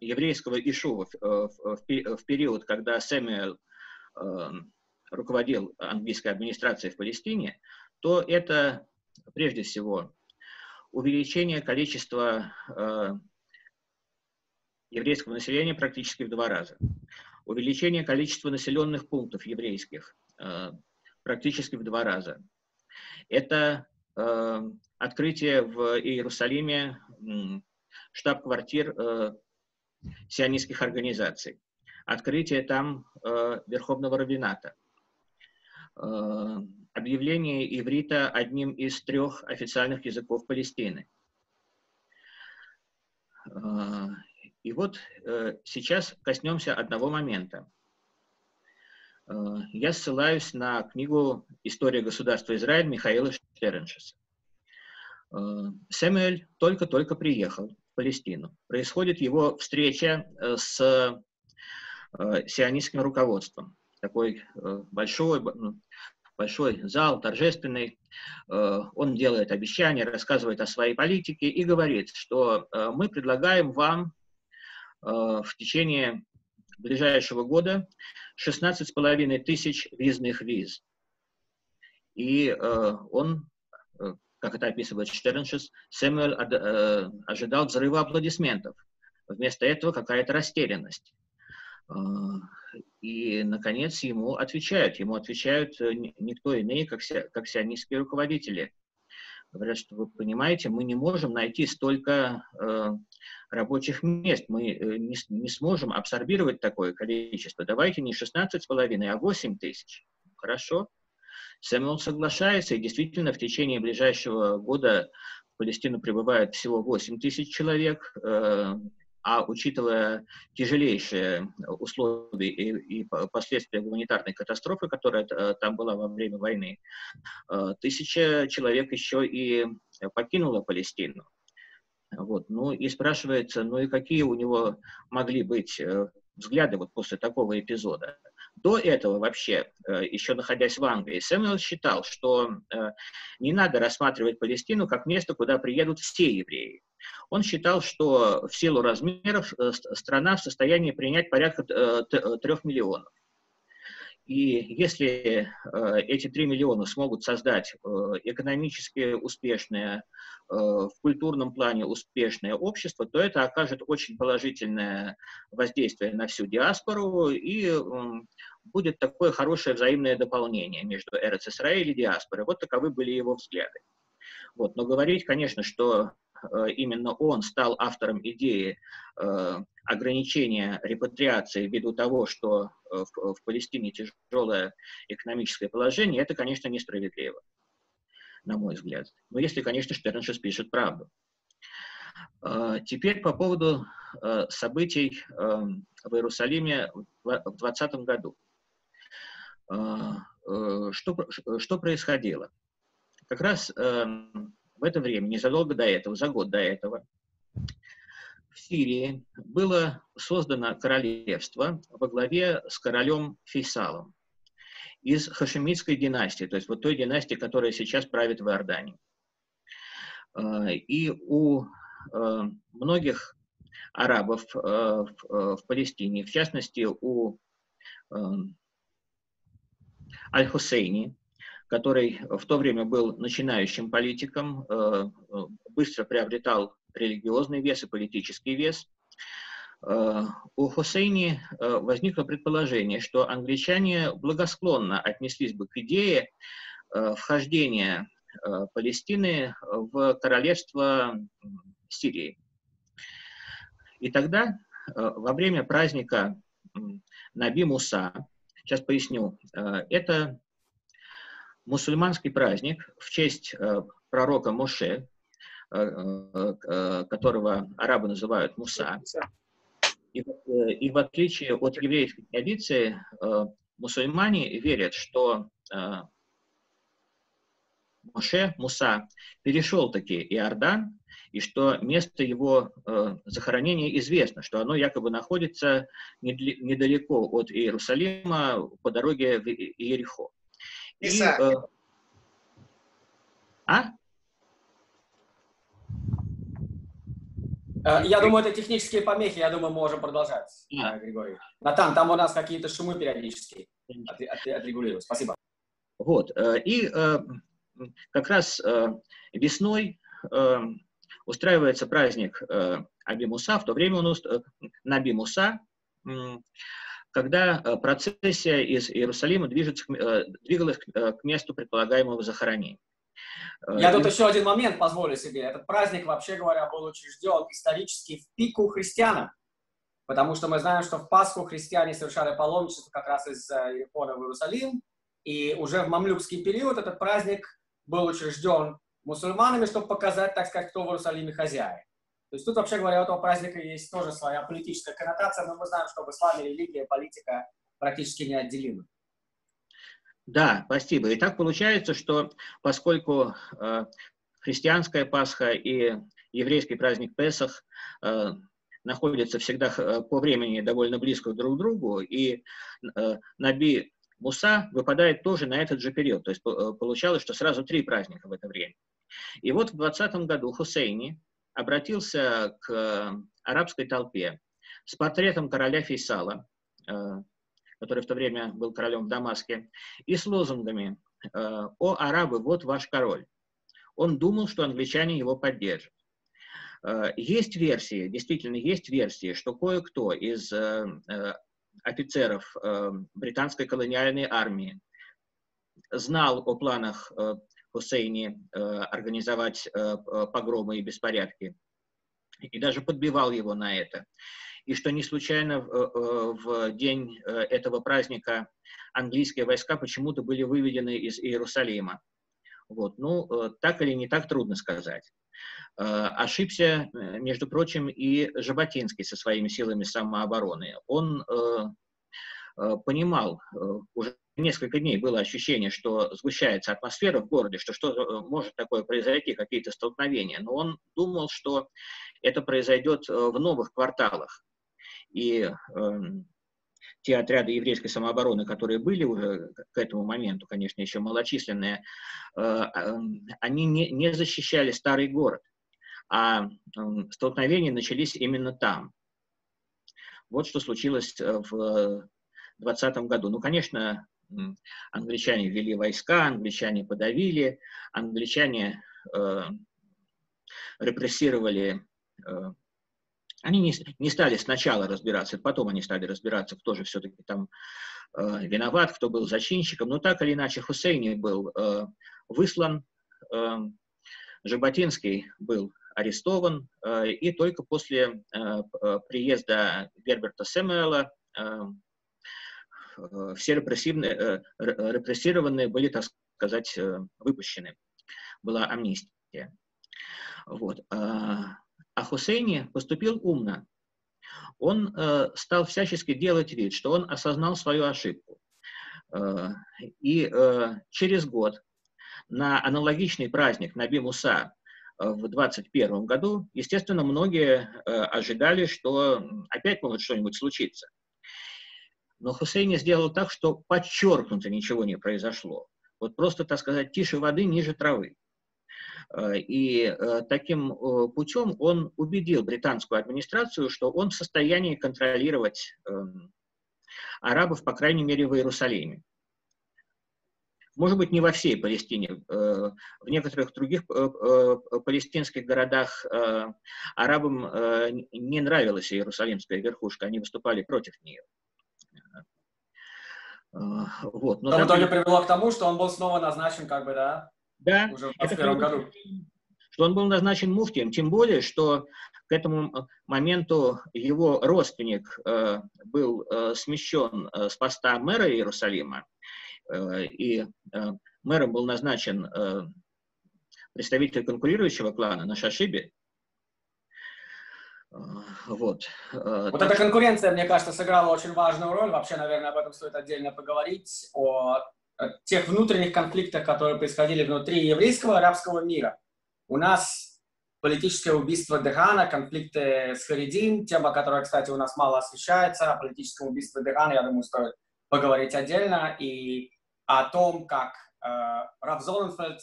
еврейского Ишува в период, когда Сэмюэл руководил английской администрацией в Палестине, то это прежде всего увеличение количества еврейского населения практически в два раза, увеличение количества населенных пунктов еврейских э, практически в два раза. Это э, открытие в Иерусалиме штаб-квартир э, сионистских организаций, открытие там Верховного Равината, объявление иврита одним из трех официальных языков Палестины. Э, и вот э, сейчас коснемся одного момента. Я ссылаюсь на книгу «История государства Израиль» Михаила Штерншеса. Сэмюэль только-только приехал в Палестину. Происходит его встреча с сионистским руководством. Такой большой, ну, большой зал, торжественный. Э, он делает обещания, рассказывает о своей политике и говорит, что э, мы предлагаем вам э, в течение ближайшего года 16,5 тысяч визных виз. И он, как это описывает Штерншес, Сэмюэль ожидал взрыва аплодисментов. Вместо этого какая-то растерянность. И, наконец, ему отвечают. Ему отвечают э, никто иные, как, как сионистские руководители. Говорят, что вы понимаете, мы не можем найти столько э, рабочих мест, мы э, не, не сможем абсорбировать такое количество. Давайте не 16,5, а 8 тысяч. Хорошо. Сэмюэл соглашается, и действительно в течение ближайшего года в Палестину прибывает всего 8 тысяч человек. Э, а учитывая тяжелейшие условия и, и последствия гуманитарной катастрофы, которая э, там была во время войны, э, тысяча человек еще и покинула Палестину. Вот. Ну и спрашивается, ну и какие у него могли быть э, взгляды вот после такого эпизода. До этого вообще, еще находясь в Англии, Сэмюэл считал, что не надо рассматривать Палестину как место, куда приедут все евреи. Он считал, что в силу размеров э, страна в состоянии принять порядка э, э, трех миллионов. И если эти три миллиона смогут создать экономически успешное, в культурном плане успешное общество, то это окажет очень положительное воздействие на всю диаспору и будет такое хорошее взаимное дополнение между Исраиль и диаспорой. Вот таковы были его взгляды. Вот. Но говорить, конечно, что именно он стал автором идеи э, ограничения репатриации ввиду того, что э, в, Палестине тяжелое экономическое положение, это, конечно, несправедливо, на мой взгляд. Но если, конечно, Штерншес пишет правду. Теперь по поводу событий в Иерусалиме в 2020 году. Что, что происходило? Как раз в это время, незадолго до этого, за год до этого, в Сирии было создано королевство во главе с королем Фейсалом из хашемитской династии, то есть вот той династии, которая сейчас правит в Иордании. А, и у а, многих арабов а, в Палестине, в частности у Аль-Хусейни, который в то время был начинающим политиком, э, быстро приобретал религиозный вес и политический вес. Э, у Хусейни э, возникло предположение, что англичане благосклонно отнеслись бы к идее вхождения Палестины в королевство Сирии. И тогда, во время праздника Наби Муса, сейчас поясню, это мусульманский праздник в честь пророка Моше, которого арабы называют Муса. И, и в отличие от еврейской традиции, мусульмане верят, что Моше, Муса, перешел таки Иордан, и что место его э, захоронения известно, что оно якобы находится недалеко от Иерусалима по дороге в Иерихо. И, э, а? Э, я думаю, это технические помехи, я думаю, мы можем продолжать, а. Григорий. Натан, там у нас какие-то шумы периодические. От, от, отрегулируй. Спасибо. Вот. Э, и как раз весной устраивается праздник Аби Муса, в то время он Наби Муса, когда процессия из Иерусалима движется, двигалась к месту предполагаемого захоронения. Я тут еще один момент позволю себе. Этот праздник, вообще говоря, был учрежден исторически в пику христианам. Потому что мы знаем, что в Пасху христиане совершали паломничество как раз из Иерихона в Иерусалим. И уже в мамлюкский период этот праздник был учрежден мусульманами, чтобы показать, так сказать, кто в Иерусалиме хозяин. То есть тут, вообще говоря, у этого праздника есть тоже своя политическая коннотация, но мы знаем, что в исламе религия и политика практически неотделимы. Да, спасибо. И так получается, что поскольку э, христианская Пасха и еврейский праздник Песах э, находятся всегда э, по времени довольно близко друг к другу, и э, Наби Муса выпадает тоже на этот же период. То есть э, получалось, что сразу три праздника в это время. И вот в 20 году Хусейни обратился к э, арабской толпе с портретом короля Фейсала, э, который в то время был королем в Дамаске, и с лозунгами э, «О, арабы, вот ваш король». Он думал, что англичане его поддержат. Есть версии, действительно есть версии, что кое-кто из офицеров британской колониальной армии знал о планах Хусейни организовать погромы и беспорядки, и даже подбивал его на это и что не случайно в, э, день э, этого праздника английские войска почему-то были выведены из Иерусалима. Вот. Ну, э, так или не так, трудно сказать. Ошибся, между прочим, и Жаботинский со своими силами самообороны. Он понимал, уже несколько дней было ощущение, что сгущается атмосфера в городе, что что может такое произойти, какие-то столкновения. Но он думал, что это произойдет в новых кварталах, и э, те отряды еврейской самообороны, которые были уже к этому моменту, конечно, еще малочисленные, э, э, они не, не защищали старый город, а э, столкновения начались именно там. Вот что случилось э, в 2020 году. Ну, конечно, англичане ввели войска, англичане подавили, англичане э, репрессировали э, они не, не стали сначала разбираться, потом они стали разбираться, кто же все-таки там э, виноват, кто был зачинщиком. Но так или иначе Хусейни был э, выслан, э, Жаботинский был арестован, э, и только после э, э приезда Герберта Сэмюэла э, все репрессивные, э, репрессированные были, так сказать, э, выпущены. Была амнистия. Вот. А, а Хусейни поступил умно. Он э, стал всячески делать вид, что он осознал свою ошибку. Э, и э, через год на аналогичный праздник Наби Муса э, в 21 году, естественно, многие э, ожидали, что опять может что-нибудь случиться. Но Хусейни сделал так, что подчеркнуто ничего не произошло. Вот просто, так сказать, тише воды, ниже травы. Э, и э, таким э, путем он убедил британскую администрацию, что он в состоянии контролировать эм, арабов, по крайней мере, в Иерусалиме. Может быть, не во всей Палестине. В некоторых других палестинских городах арабам не нравилась Иерусалимская верхушка, они выступали против нее. Вот. Но, Но в итоге привело к тому, что он был снова назначен, как бы, да? Да. Уже в 21 году. Что он был назначен муфтием, тем более, что к этому моменту его родственник э, был э, смещен э, с поста мэра Иерусалима, э, и э, мэром был назначен э, представитель конкурирующего клана на Шашибе. Э, вот. Э, вот эта конкуренция, мне кажется, сыграла очень важную роль. Вообще, наверное, об этом стоит отдельно поговорить, о тех внутренних конфликтах, которые происходили внутри еврейского арабского мира. У нас политическое убийство Дехана, конфликты с Харидим, тема, которая, кстати, у нас мало освещается, о политическом убийстве Дехана, я думаю, стоит поговорить отдельно, и о том, как э, Раф Золенфельд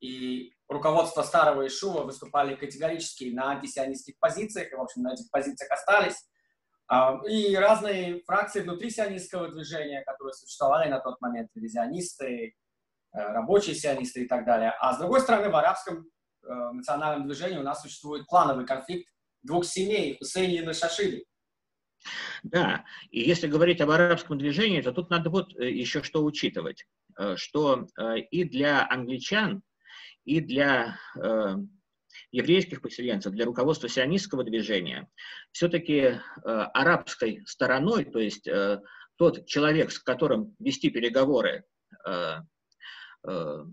и руководство старого Ишува выступали категорически на антисионистских позициях, и, в общем, на этих позициях остались. А, и разные фракции внутри сионистского движения, которые существовали на тот момент, ревизионисты, э, рабочие сионисты и так далее. А с другой стороны, в арабском э, национальном движении у нас существует клановый конфликт двух семей, Хусейни и Шашиби. Да, и если говорить об арабском движении, то тут надо вот э, еще что учитывать, что и для англичан, и для еврейских поселенцев, для руководства сионистского движения, все-таки э, арабской стороной, то есть э, тот человек, с которым вести переговоры э, э,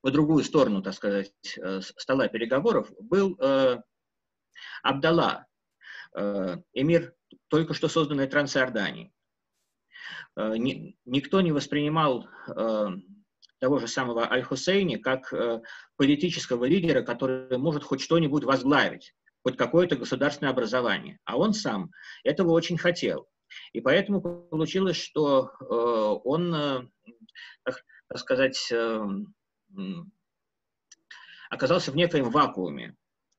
по другую сторону, так сказать, э, стола переговоров, был э, Абдалла, э, эмир только что созданной Трансиордании. Э, ни, никто не воспринимал э, того же самого Аль-Хусейни как э, политического лидера, который может хоть что-нибудь возглавить, хоть какое-то государственное образование. А он сам этого очень хотел. И поэтому получилось, что э, он, э, так, сказать, оказался в некоем вакууме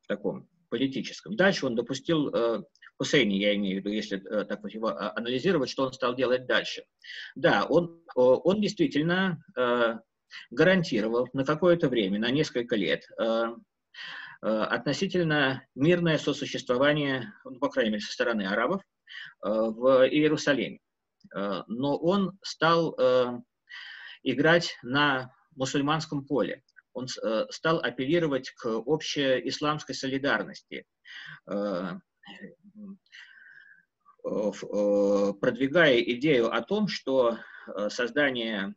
таком политическом. Дальше он допустил Хусейни, я имею в виду, если так вот его а, анализировать, что он стал делать дальше. Да, он, он действительно гарантировал на какое-то время, на несколько лет, э, э, относительно мирное сосуществование, ну, по крайней мере, со стороны арабов э, в Иерусалиме. Но он стал играть на мусульманском поле. Он стал апеллировать к общей исламской солидарности, продвигая идею о том, что создание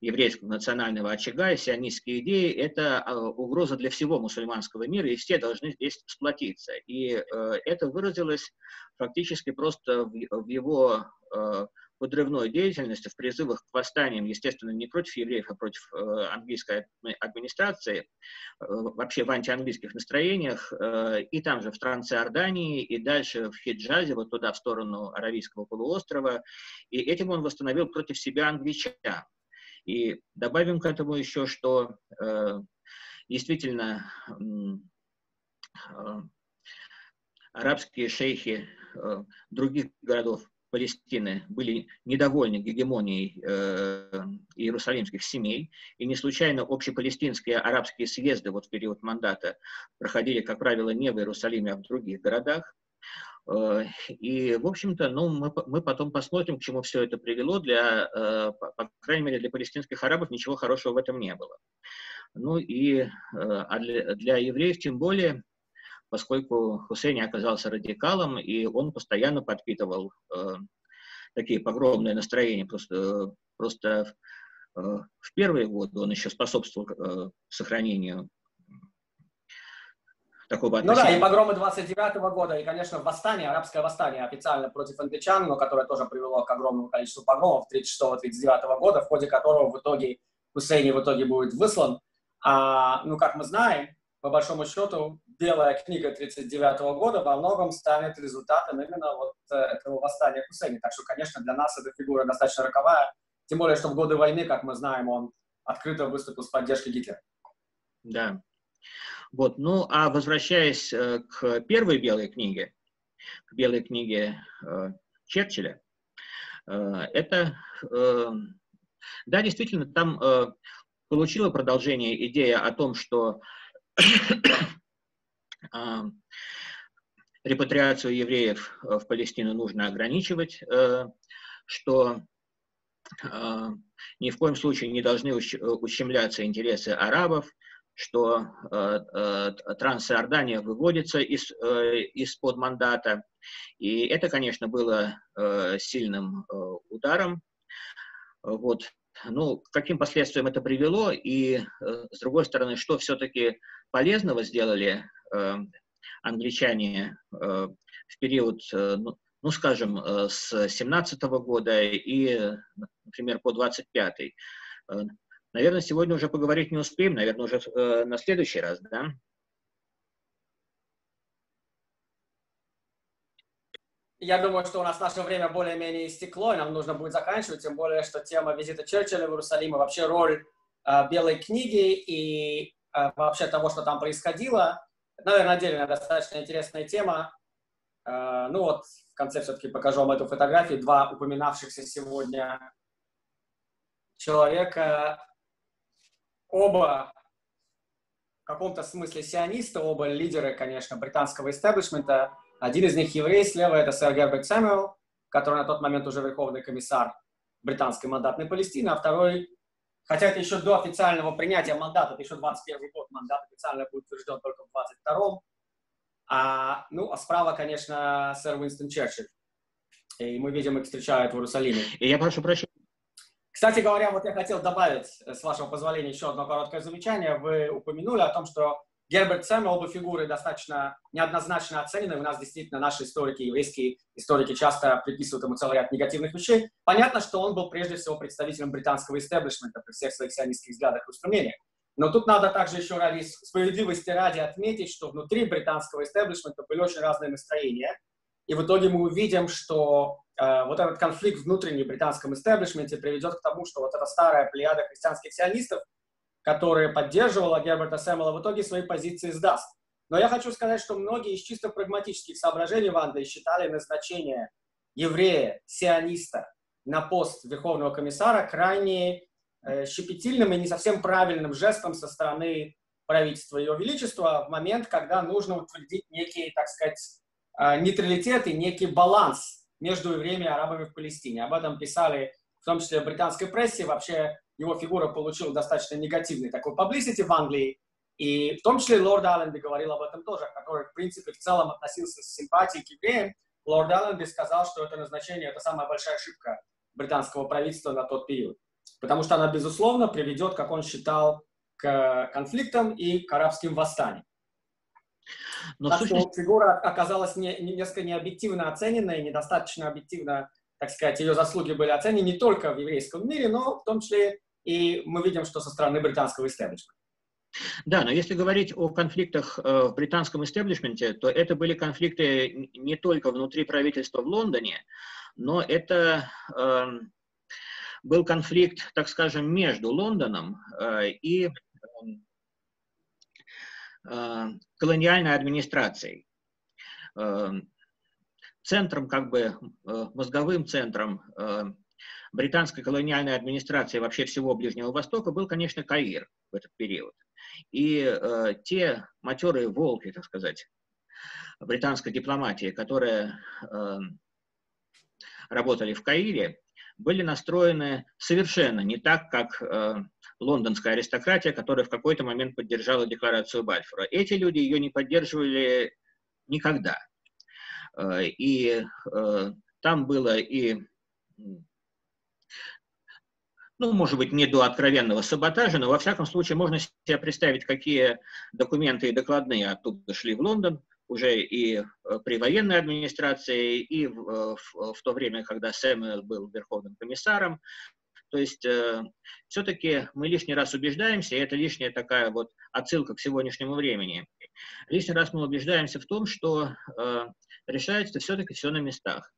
еврейского национального очага и сионистские идеи – это а, угроза для всего мусульманского мира, и все должны здесь сплотиться. И э, это выразилось фактически просто в, его э, подрывной деятельности, в призывах к восстаниям, естественно, не против евреев, а против э, английской администрации, э, вообще в антианглийских настроениях, э, и там же в Трансиордании, и дальше в Хиджазе, вот туда, в сторону Аравийского полуострова, и этим он восстановил против себя англичан. И добавим к этому еще, что э, действительно э, арабские шейхи э, других городов Палестины были недовольны гегемонией э, иерусалимских семей, и не случайно общепалестинские арабские съезды вот в период мандата проходили, как правило, не в Иерусалиме, а в других городах. Э, и, в общем-то, ну, мы, мы потом посмотрим, к чему все это привело. Для, э, по крайней мере, для палестинских арабов ничего хорошего в этом не было. Ну и э, а для, для евреев тем более, поскольку Хусейн оказался радикалом, и он постоянно подпитывал такие погромные настроения. Просто, просто в первые годы он еще способствовал сохранению такого отношения. Ну да, и погромы 29 -го года, и, конечно, восстание, арабское восстание официально против англичан, но которое тоже привело к огромному количеству погромов 36-39 -го года, в ходе которого в итоге Хусейни в итоге будет выслан. А, ну, как мы знаем, по большому счету, белая книга 39 -го года во многом станет результатом именно вот э, этого восстания Хусейни. Так что, конечно, для нас эта фигура достаточно роковая, тем более, что в годы войны, как мы знаем, он открыто выступил с поддержкой Гитлера. Да. Вот. Ну, а возвращаясь э, к первой белой книге, к белой книге э, Черчилля, э, это, да, действительно, там получила продолжение идея о том, что э, репатриацию евреев в Палестину нужно ограничивать, что ни в коем случае не должны ущемляться интересы арабов, что э, э, Трансиордания выводится из, э, из-под мандата. И это, конечно, было э, сильным э, ударом. Вот. Ну, к каким последствиям это привело, и, э, с другой стороны, что все-таки полезного сделали э, англичане э, в период, э, ну, ну, скажем, э, с 17 года и, например, по 25 -й. Наверное, сегодня уже поговорить не успеем, наверное, уже э, на следующий раз, да? Я думаю, что у нас наше время более-менее истекло, и нам нужно будет заканчивать, тем более, что тема визита Черчилля в Иерусалим и вообще роль э, Белой книги и э, вообще того, что там происходило. Наверное, отдельная достаточно интересная тема. Э, ну вот, в конце все-таки покажу вам эту фотографию. Два упоминавшихся сегодня человека, оба в каком-то смысле сионисты, оба лидеры, конечно, британского истеблишмента – один из них еврей, слева это сэр Герберт Сэмюэл, который на тот момент уже верховный комиссар британской мандатной Палестины, а второй, хотя это еще до официального принятия мандата, это еще 21 год, мандат официально будет утвержден только в 22-м, а, ну, а справа, конечно, сэр Уинстон Черчилль. И мы видим, их встречают в Иерусалиме. И я прошу прощения. Кстати говоря, вот я хотел добавить, с вашего позволения, еще одно короткое замечание. Вы упомянули о том, что Герберт Сэмми, оба фигуры достаточно неоднозначно оценены. У нас действительно наши историки, еврейские историки часто приписывают ему целый ряд негативных вещей. Понятно, что он был прежде всего представителем британского истеблишмента при всех своих сионистских взглядах и устремлениях. Но тут надо также еще ради справедливости ради отметить, что внутри британского истеблишмента были очень разные настроения. И в итоге мы увидим, что э, вот этот конфликт внутренний в британском истеблишменте приведет к тому, что вот эта старая плеяда христианских сионистов которая поддерживала Герберта Сэммела, в итоге свои позиции сдаст. Но я хочу сказать, что многие из чисто прагматических соображений Ванды считали назначение еврея, сиониста на пост Верховного комиссара крайне э, щепетильным и не совсем правильным жестом со стороны правительства Ее Величества в момент, когда нужно утвердить некий, так сказать, э, нейтралитет и некий баланс между евреями и арабами в Палестине. Об этом писали в том числе в британской прессе. Вообще его фигура получила достаточно негативный такой publicity в Англии. И в том числе лорд Алленби говорил об этом тоже, который, в принципе, в целом относился с симпатией к евреям. Лорд Алленби сказал, что это назначение – это самая большая ошибка британского правительства на тот период. Потому что она, безусловно, приведет, как он считал, к конфликтам и к арабским восстаниям. Но так сущности... что фигура оказалась не, не, несколько необъективно оценена и недостаточно объективно, так сказать, ее заслуги были оценены не только в еврейском мире, но в том числе и мы видим, что со стороны британского истеблишмента. Да, но если говорить о конфликтах э, в британском истеблишменте, то это были конфликты не только внутри правительства в Лондоне, но это э, был конфликт, так скажем, между Лондоном э, и колониальной администрацией. Э, центром, как бы, э, мозговым центром э, британской колониальной администрации вообще всего Ближнего Востока был, конечно, Каир в этот период. И э, те матерые волки, так сказать, британской дипломатии, которые э, работали в Каире, были настроены совершенно не так, как э, лондонская аристократия, которая в какой-то момент поддержала декларацию Бальфора. Эти люди ее не поддерживали никогда. Э, и э, там было и ну, может быть, не до откровенного саботажа, но во всяком случае можно себе представить, какие документы и докладные оттуда шли в Лондон, уже и э, при военной администрации, и в, в, в то время, когда Сэмюэл был верховным комиссаром. То есть э, все-таки мы лишний раз убеждаемся, и это лишняя такая вот отсылка к сегодняшнему времени. Лишний раз мы убеждаемся в том, что э, решается все-таки все на местах.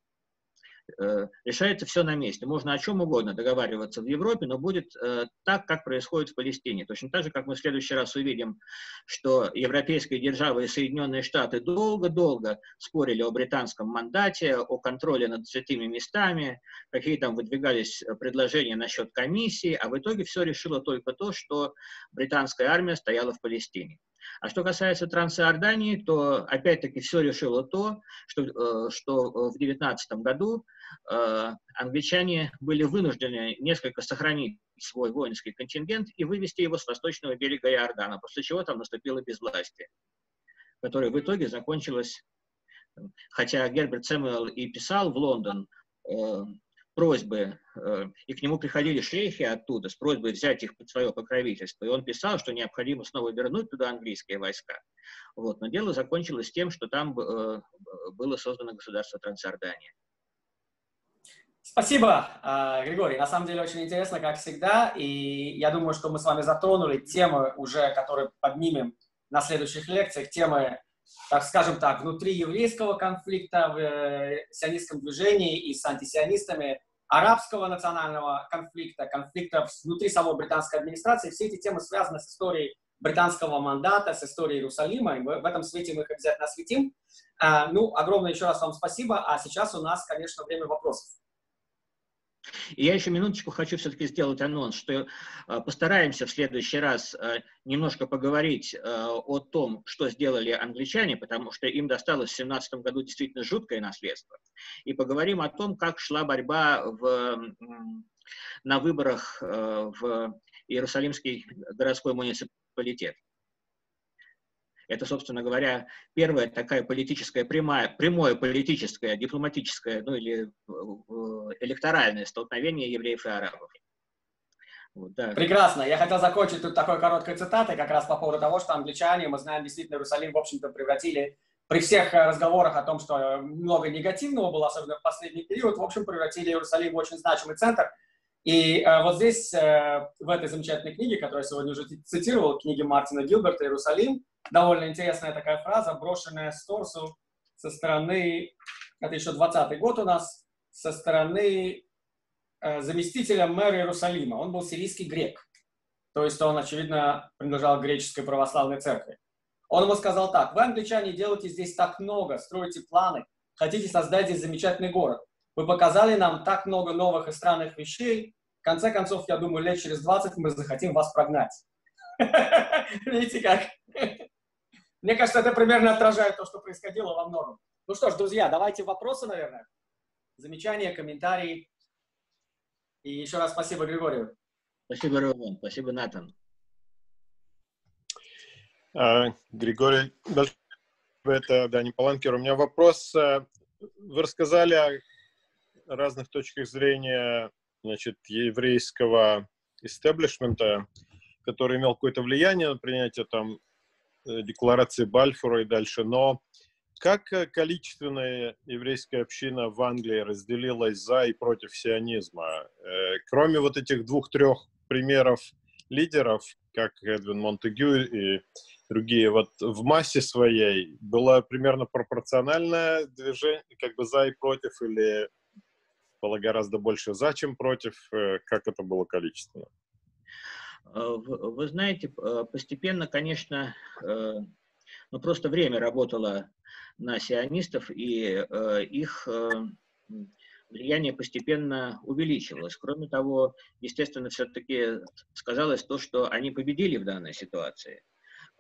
Э, решается все на месте. Можно о чем угодно договариваться в Европе, но будет э, так, как происходит в Палестине. Точно так же, как мы в следующий раз увидим, что европейские державы и Соединенные Штаты долго-долго спорили о британском мандате, о контроле над святыми местами, какие там выдвигались предложения насчет комиссии, а в итоге все решило только то, что британская армия стояла в Палестине. А что касается Трансиордании, то опять-таки все решило то, что, э, что в 19 году э, англичане были вынуждены несколько сохранить свой воинский контингент и вывести его с восточного берега Иордана, после чего там наступило безвластие, которое в итоге закончилось, хотя Герберт Сэмюэл и писал в Лондон э, просьбы, э, и к нему приходили шейхи оттуда с просьбой взять их под свое покровительство, и он писал, что необходимо снова вернуть туда английские войска. Вот. Но дело закончилось тем, что там э, было создано государство Трансордания. Спасибо, э, Григорий. На самом деле очень интересно, как всегда. И я думаю, что мы с вами затронули темы уже, которые поднимем на следующих лекциях, темы, так скажем так, внутри еврейского конфликта в сионистском движении и с антисионистами, арабского национального конфликта, конфликта внутри самой британской администрации. Все эти темы связаны с историей британского мандата, с историей Иерусалима, и в этом свете мы их обязательно осветим. А, ну, огромное еще раз вам спасибо, а сейчас у нас, конечно, время вопросов. И я еще минуточку хочу все-таки сделать анонс, что э, постараемся в следующий раз э, немножко поговорить э, о том, что сделали англичане, потому что им досталось в 2017 году действительно жуткое наследство. И поговорим о том, как шла борьба в, на выборах в Иерусалимский городской муниципалитет. Это, собственно говоря, первая такая политическая прямая, прямое политическое, дипломатическое, ну или электоральное столкновение евреев и арабов. Вот, да. Прекрасно. Я хотел закончить тут такой короткой цитатой как раз по поводу того, что англичане, мы знаем, действительно Иерусалим, в общем-то, превратили при всех разговорах о том, что много негативного было, особенно в последний период, в общем, превратили Иерусалим в очень значимый центр. И э, вот здесь, э, в этой замечательной книге, которую я сегодня уже цитировал, книге Мартина Гилберта «Иерусалим», довольно интересная такая фраза, брошенная с торсу со стороны, это еще 20 год у нас, со стороны э, заместителя мэра Иерусалима. Он был сирийский грек. То есть он, очевидно, принадлежал греческой православной церкви. Он ему сказал так, вы, англичане, делаете здесь так много, строите планы, хотите создать здесь замечательный город. Вы показали нам так много новых и странных вещей. В конце концов, я думаю, лет через 20 мы захотим вас прогнать. Видите как? Мне кажется, это примерно отражает то, что происходило во многом. Ну что ж, друзья, давайте вопросы, наверное. Замечания, комментарии. И еще раз спасибо Григорию. Спасибо, Роман. Спасибо, Натан. А, Григорий, это Дани Паланкер. У меня вопрос. Э, вы рассказали о разных точках зрения значит, еврейского истеблишмента, который имел какое-то влияние на принятие там декларации Бальфура и дальше, но как э, количественная еврейская община в Англии разделилась за и против сионизма? Э, кроме вот этих двух-трех примеров лидеров, как Эдвин Монтегю и другие, вот в массе своей было примерно пропорциональное движение, как бы за и против, или было гораздо больше за, чем против? Э, как это было количественно? Вы знаете, постепенно, конечно, ну, просто время работало на сионистов, и э, их э, влияние постепенно увеличивалось. Кроме того, естественно, все-таки сказалось то, что они победили в данной ситуации.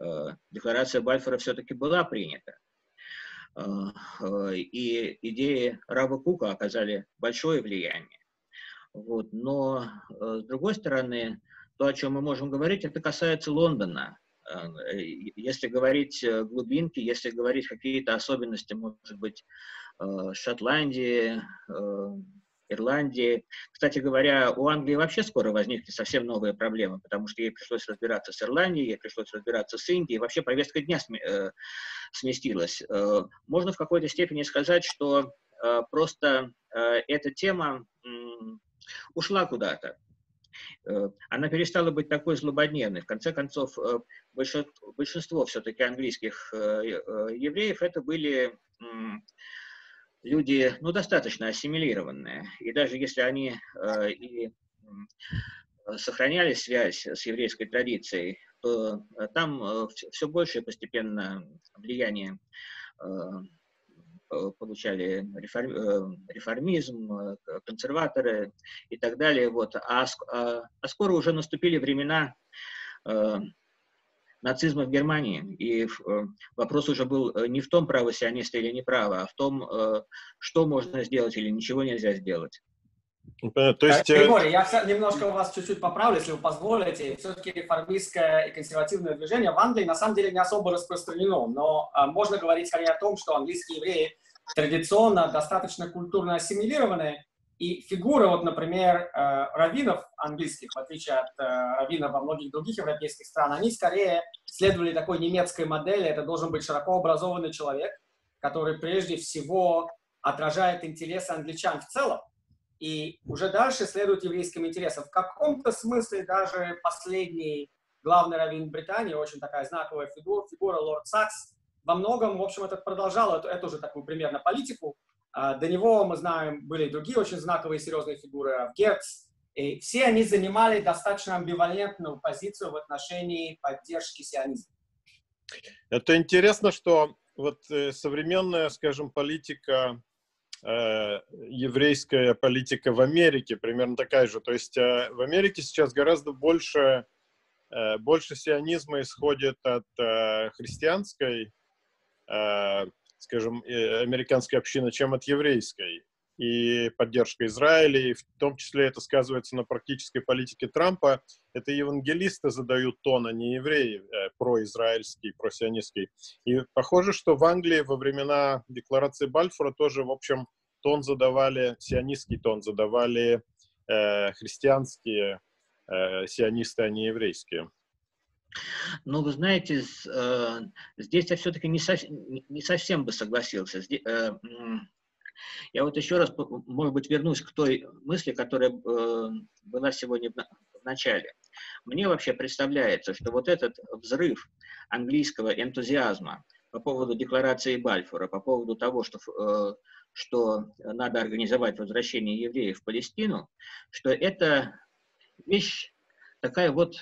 Э, декларация Бальфора все-таки была принята. Э, э, и идеи Раба Кука оказали большое влияние. Вот. Но, э, с другой стороны, то, о чем мы можем говорить, это касается Лондона. Э, если говорить э, глубинки, если говорить какие-то особенности, может быть, э, Шотландии, Ирландии. Кстати говоря, у Англии вообще скоро возникнет совсем новые проблемы, потому что ей пришлось разбираться с Ирландией, ей пришлось разбираться с Индией, вообще повестка дня сместилась. Можно в какой-то степени сказать, что просто эта тема ушла куда-то. Э, она перестала быть такой злободневной. В конце концов, э, большинство, большинство все-таки английских э, евреев это были люди, ну, достаточно ассимилированные. И даже если они и сохраняли связь с еврейской традицией, то там все большее постепенно влияние получали реформ, э, реформизм, э, консерваторы и так далее. Вот. А, а, а скоро уже наступили времена нацизма в Германии. И э, вопрос уже был э, не в том, право сионисты или не право, а в том, э, что можно сделать или ничего нельзя сделать. То есть... Григорий, я немножко у вас чуть-чуть поправлю, если вы позволите. Все-таки реформистское и консервативное движение в Англии на самом деле не особо распространено, но можно говорить скорее о том, что английские евреи традиционно достаточно культурно ассимилированы, и фигура, вот, например, э, раввинов английских, в отличие от э, раввинов во многих других европейских стран, они скорее следовали такой немецкой модели. Это должен быть широко образованный человек, который прежде всего отражает интересы англичан в целом. И уже дальше следует еврейским интересам. В каком-то смысле даже последний главный раввин Британии, очень такая знаковая фигура, фигура лорд Сакс, во многом, в общем, этот продолжал эту, эту же такую примерно политику, а, до него, мы знаем, были другие очень знаковые серьезные фигуры, Герц, и все они занимали достаточно амбивалентную позицию в отношении поддержки сионизма. Это интересно, что вот э, современная, скажем, политика, еврейская политика в Америке примерно такая же. То есть э, в Америке сейчас гораздо больше, э, больше сионизма исходит от э, христианской э, скажем, э, американской общины, чем от еврейской. И поддержка Израиля, и в том числе это сказывается на практической политике Трампа. Это евангелисты задают тон, а не евреи, э, произраильский, просионистский. И похоже, что в Англии во времена декларации Бальфура тоже, в общем, тон задавали, сионистский тон задавали э, христианские э, сионисты, а не еврейские. Но вы знаете, э, здесь я все-таки не, не совсем бы согласился. Э, я вот еще раз, может быть, вернусь к той мысли, которая э, была сегодня в начале. Мне вообще представляется, что вот этот взрыв английского энтузиазма по поводу декларации Бальфура, по поводу того, что, что надо организовать возвращение евреев в Палестину, что это вещь такая вот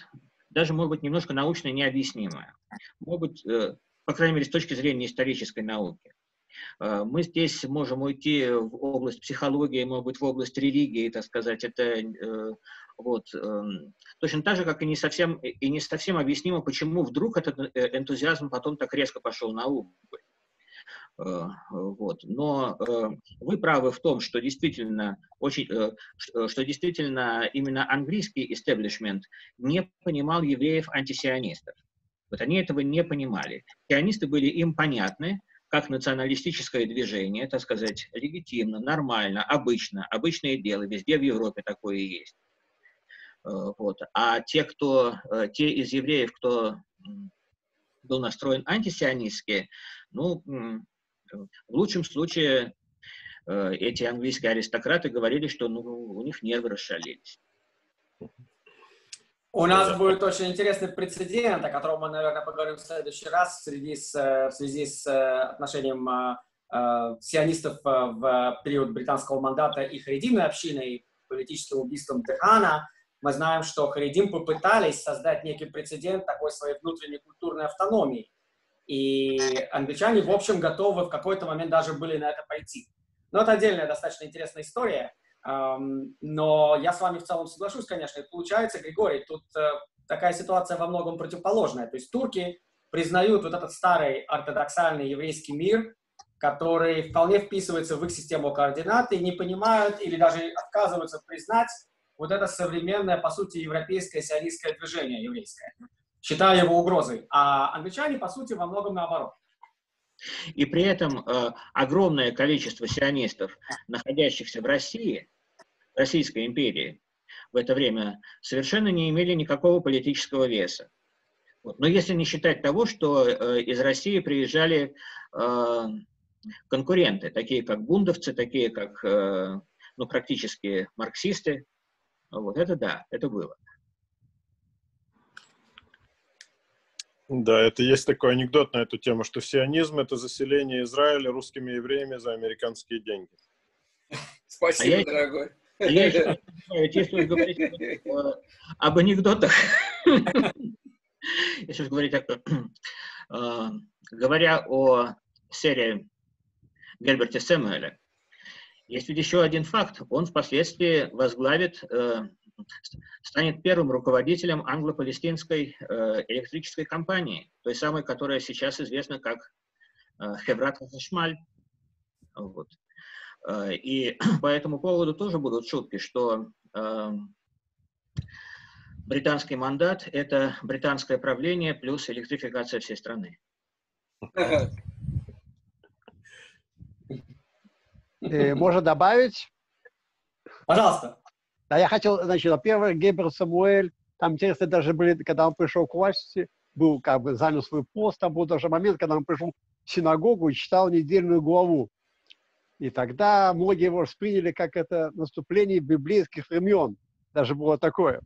даже, может быть, немножко научно необъяснимое. Может быть, э, по крайней мере, с точки зрения исторической науки. Э, мы здесь можем уйти в область психологии, может быть, в область религии, так сказать. Это э, вот, эм, точно так же, как и не, совсем, и не совсем объяснимо, почему вдруг этот энтузиазм потом так резко пошел на убыль. Э, вот. Но э, вы правы в том, что действительно, очень, э, что действительно именно английский истеблишмент не понимал евреев-антисионистов. Вот они этого не понимали. Сионисты были им понятны, как националистическое движение, так сказать, легитимно, нормально, обычно, обычное дело, везде в Европе такое есть. Вот. А те, кто, те из евреев, кто был настроен антисионистски, ну, в лучшем случае э, эти английские аристократы говорили, что ну, у них нервы расшалились. У нас будет очень интересный прецедент, о котором мы, наверное, поговорим в следующий раз в связи с, в связи с э, отношением э, э, сионистов в период британского мандата и харидимной общины, и политическим убийством Техана. Мы знаем, что харидим попытались создать некий прецедент такой своей внутренней культурной автономии. И англичане, в общем, готовы в какой-то момент даже были на это пойти. Но это отдельная достаточно интересная история. Но я с вами в целом соглашусь, конечно. Получается, Григорий, тут э, такая ситуация во многом противоположная. То есть турки признают вот этот старый ортодоксальный еврейский мир, который вполне вписывается в их систему координат и не понимают или даже отказываются признать вот это современное, по сути, европейское сионистское движение еврейское считая его угрозой. А англичане, по сути, во многом наоборот. И при этом э, огромное количество сионистов, находящихся в России, Российской империи, в это время совершенно не имели никакого политического веса. Вот. Но если не считать того, что э, из России приезжали э, конкуренты, такие как бундовцы, такие как э, ну, практически марксисты, вот это да, это было. Да, это есть такой анекдот на эту тему, что сионизм — это заселение Израиля русскими евреями за американские деньги. Спасибо, а дорогой. Я, еще, если говорить об анекдотах, если уж говорить, э, говоря о серии Герберта Сэмюэля, есть ведь еще один факт. Он впоследствии возглавит э, станет первым руководителем англо-палестинской э, электрической компании, той самой, которая сейчас известна как э, Хеврат Хашмаль. Вот. Э, и по этому поводу тоже будут шутки, что э, британский мандат – это британское правление плюс электрификация всей страны. Можно добавить? Пожалуйста. Да, я хотел, значит, во-первых, Гебер Самуэль, там интересно даже были, когда он пришел к власти, был как бы занял свой пост, там был даже момент, когда он пришел в синагогу и читал недельную главу. И тогда многие его восприняли как это наступление библейских времен. Даже было такое.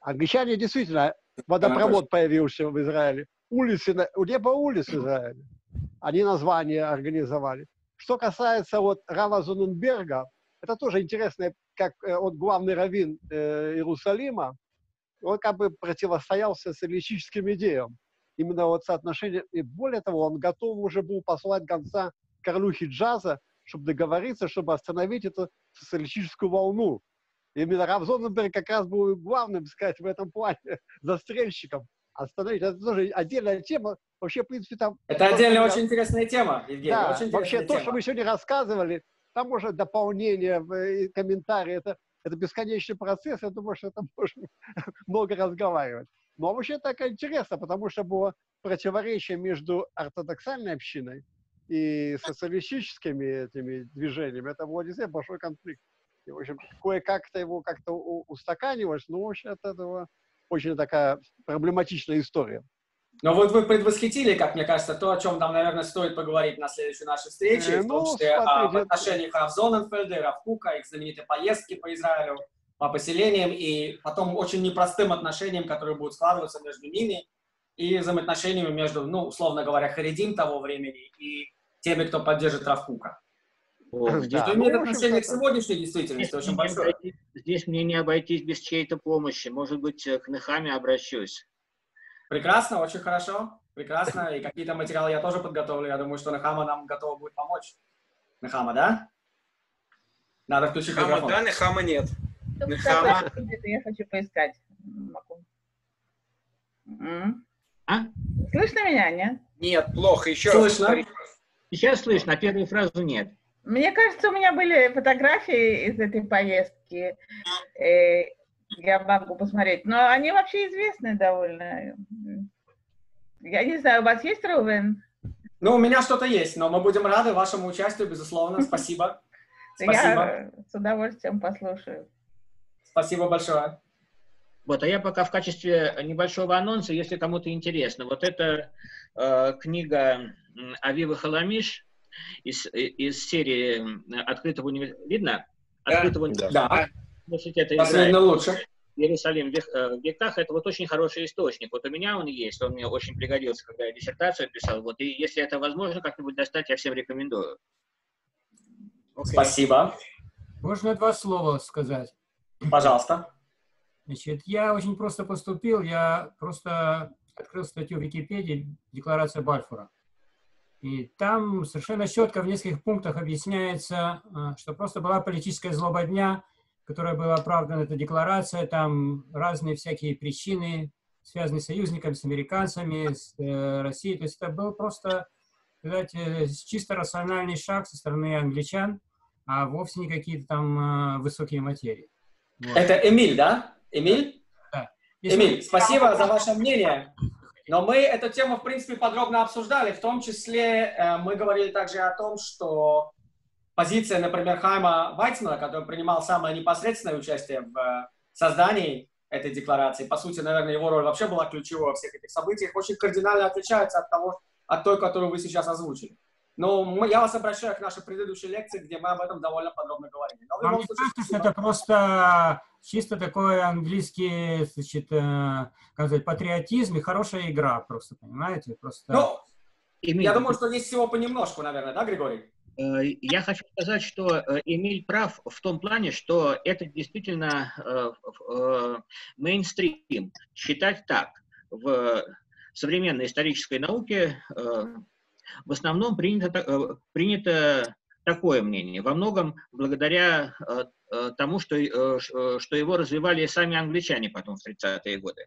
Англичане действительно, водопровод появился в Израиле. Улицы, не было улиц в Израиле. Они названия организовали. Что касается вот Рава Зуненберга, это тоже интересно, как э, он главный раввин э, Иерусалима, он как бы противостоял социалистическим идеям. Именно вот соотношение, и более того, он готов уже был послать гонца королю Хиджаза, чтобы договориться, чтобы остановить эту социалистическую волну. Именно Рав Зоненберг как раз был главным, сказать, в этом плане застрельщиком. Остановить. Это тоже отдельная тема. Вообще, в принципе, там... Это отдельная очень интересная тема, Евгений. Да, очень вообще тема. то, что мы сегодня рассказывали, там может дополнение, комментарии, это, это бесконечный процесс, я думаю, что это можно много разговаривать. Но вообще так интересно, потому что было противоречие между ортодоксальной общиной и социалистическими этими движениями. Это был действительно большой конфликт. И, в общем, кое-как-то его как-то устаканивалось, но, в общем, это было очень такая проблематичная история. Но вот вы предвосхитили, как мне кажется, то, о чем нам, наверное, стоит поговорить на следующей нашей встрече, э, в том ну, числе смотрите, в отношениях Раф Зоненфельда и Раф Кука, их знаменитой поездки по Израилю, по поселениям, и потом очень непростым отношениям, которые будут складываться между ними, и взаимоотношениями между, ну, условно говоря, Харидим того времени и теми, кто поддержит Раф Кука. Вот, здесь да. имеет отношение к сегодняшней действительности здесь очень большое. Обойтись, здесь мне не обойтись без чьей-то помощи. Может быть, к Нехаме обращусь. Прекрасно, очень хорошо. Прекрасно. И какие-то материалы я тоже подготовлю. Я думаю, что Нахама нам готова будет помочь. Нахама, да? Надо включить Нахама, микрофон. да, Нахама нет. Нахама. Я хочу поискать. А? Слышно меня, нет? Нет, плохо. Еще Слышно. раз. Сейчас слышно, а первую фразу нет. Мне кажется, у меня были фотографии из этой поездки. Э, я могу посмотреть. Но они вообще известны довольно. Я не знаю, у вас есть Рувен? Ну, у меня что-то есть, но мы будем рады вашему участию, безусловно. Спасибо. Спасибо. Я с удовольствием послушаю. Спасибо большое. Вот, а я пока в качестве небольшого анонса, если кому-то интересно, вот эта э, книга Авива Халамиш из, из серии открытого университета. Видно? Открытого да. университета. Университета Последний лучше. Иерусалим в э, веках, это вот очень хороший источник. Вот у меня он есть, он мне очень пригодился, когда я диссертацию писал. Вот, и если это возможно как-нибудь достать, я всем рекомендую. Okay. Спасибо. Можно два слова сказать? Пожалуйста. Значит, я очень просто поступил, я просто открыл статью в Википедии «Декларация Бальфура». И там совершенно четко в нескольких пунктах объясняется, э, что просто была политическая злоба дня, которая была оправдана, эта декларация, там разные всякие причины, связанные с союзниками, с американцами, с э, Россией. То есть это был просто, сказать, чисто рациональный шаг со стороны англичан, а вовсе не какие-то там э, высокие материи. Вот. Это Эмиль, да? Эмиль? Да. Если Эмиль, спасибо за ваше мнение. Но мы эту тему, в принципе, подробно обсуждали. В том числе э, мы говорили также о том, что позиция, например, Хайма Вайцмана, который принимал самое непосредственное участие в э, создании этой декларации, по сути, наверное, его роль вообще была ключевой во всех этих событиях, очень кардинально отличается от того, от той, которую вы сейчас озвучили. Но мы, я вас обращаю к нашей предыдущей лекции, где мы об этом довольно подробно говорили. Но Вам не случае, кажется, что это просто чисто такой английский, значит, э, как сказать, патриотизм и хорошая игра просто, понимаете? Просто... Ну, я думаю, что здесь всего понемножку, наверное, да, Григорий? Э, я хочу сказать, что э, Эмиль прав в том плане, что это действительно мейнстрим. Считать так. В современной исторической науке в основном принято, принято такое мнение. Во многом благодаря э, э, тому, что, э, что его развивали сами англичане потом в 30-е годы.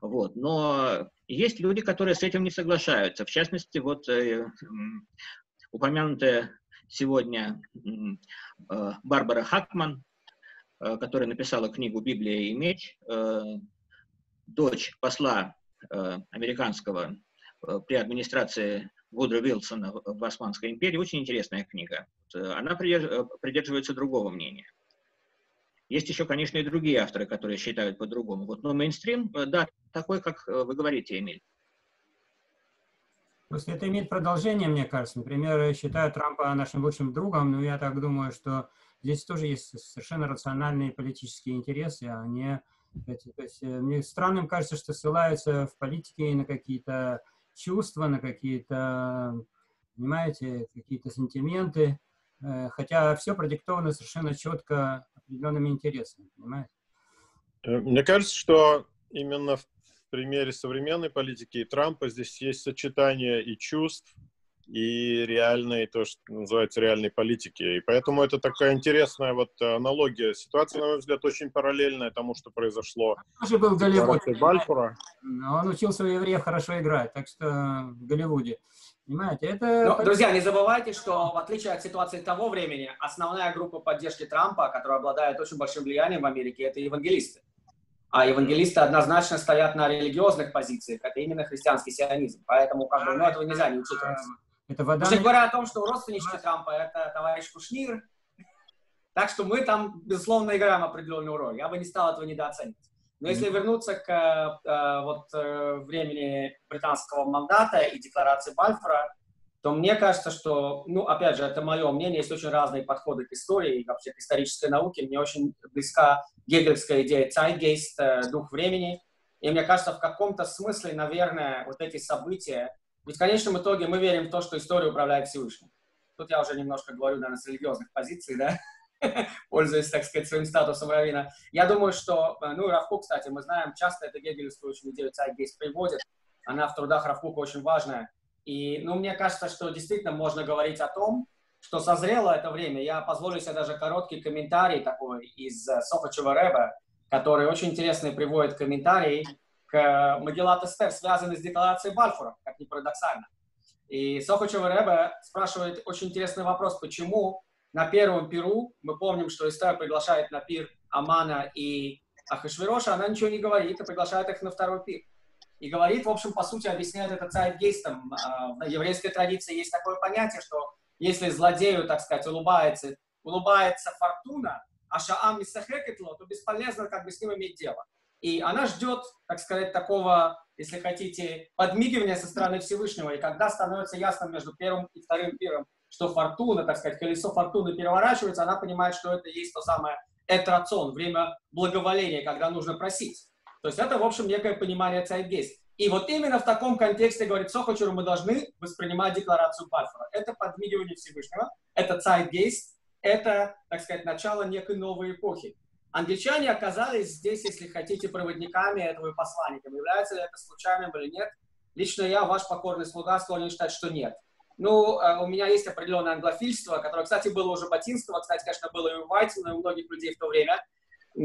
Вот. Но есть люди, которые с этим не соглашаются. В частности, вот упомянутая сегодня Барбара Хакман, которая написала книгу «Библия и меч», дочь посла американского при администрации Вудро Вилсона в Османской империи. Очень интересная книга. Э, она э, придерживается другого мнения. Есть еще, конечно, и другие авторы, которые считают по-другому. Вот, но мейнстрим, э, да, такой, как вы говорите, Эмиль. Просто это имеет продолжение, мне кажется. Например, я считаю Трампа нашим лучшим другом, но я так думаю, что здесь тоже есть совершенно рациональные политические интересы, а не... То есть, мне странным кажется, что ссылаются в политике на какие-то чувства, на какие-то, понимаете, какие-то сентименты, э, хотя все продиктовано совершенно четко определенными интересами, понимаете? Э, мне кажется, что именно в примере современной политики и Трампа здесь есть сочетание и чувств, и реальной, то, что называется, реальной политики. И поэтому это такая интересная вот аналогия. Ситуация, на мой взгляд, очень параллельная тому, что произошло тоже был в Голливуде. Бальфура. Он учился у евреев хорошо играть, так что в Голливуде. Понимаете, это... Но, друзья, не забывайте, что в отличие от ситуации того времени, основная группа поддержки Трампа, которая обладает очень большим влиянием в Америке, это евангелисты. А евангелисты однозначно стоят на религиозных позициях, это именно христианский сионизм. Поэтому как бы, ну, этого нельзя не учитывать. Это вода... Уже говоря о том, что родственнички Трампа – это товарищ Кушнир, так что мы там, безусловно, играем определенную роль. Я бы не стал этого недооценивать. Но если вернуться к э, вот, э, времени британского мандата и декларации Бальфора, то мне кажется, что, ну, опять же, это мое мнение, есть очень разные подходы к истории и вообще к исторической науке. Мне очень близка гегельская идея Zeitgeist, э, дух времени. И мне кажется, в каком-то смысле, наверное, вот эти события ведь в конечном итоге мы верим в то, что история управляет Всевышним. Тут я уже немножко говорю, наверное, с религиозных позиций, да, пользуясь, так сказать, своим статусом равина. Я думаю, что, э, ну, Равку, кстати, мы знаем, часто это гегелевскую очень идею Цайгейс приводит, она в трудах Равкука очень важная. И, ну, мне кажется, что действительно можно говорить о том, что созрело это время. Я позволю себе даже короткий комментарий такой из э, Софачева Рэба, который очень интересный приводит комментарий к Магеллат Эстер связаны с декларацией Бальфура, как ни парадоксально. И Сохачева Рэбе спрашивает очень интересный вопрос, почему на первом пиру, мы помним, что Эстер приглашает на пир Амана и Ахашвироша, она ничего не говорит, и приглашает их на второй пир. И говорит, в общем, по сути, объясняет это цайт-гейстом. А, в еврейской традиции есть такое понятие, что если злодею, так сказать, улыбается, улыбается фортуна, а шаам не то бесполезно как бы с ним иметь дело. И она ждет, так сказать, такого, если хотите, подмигивания со стороны Всевышнего. И когда становится ясно между первым и вторым пиром, что фортуна, так сказать, колесо фортуны переворачивается, она понимает, что это есть то самое этрацион, время благоволения, когда нужно просить. То есть это, в общем, некое понимание цайгейст. И вот именно в таком контексте, говорит Сохачеру, мы должны воспринимать декларацию Бальфора. Это подмигивание Всевышнего, это цайгейст, это, так сказать, начало некой новой эпохи. Англичане оказались здесь, если хотите, проводниками этого и посланниками. Является ли это случайным или нет? Лично я, ваш покорный слуга, склонен считать, что нет. Ну, э, у меня есть определенное англофильство, которое, кстати, было уже Батинского, кстати, конечно, было и у Вайтина, и у многих людей в то время,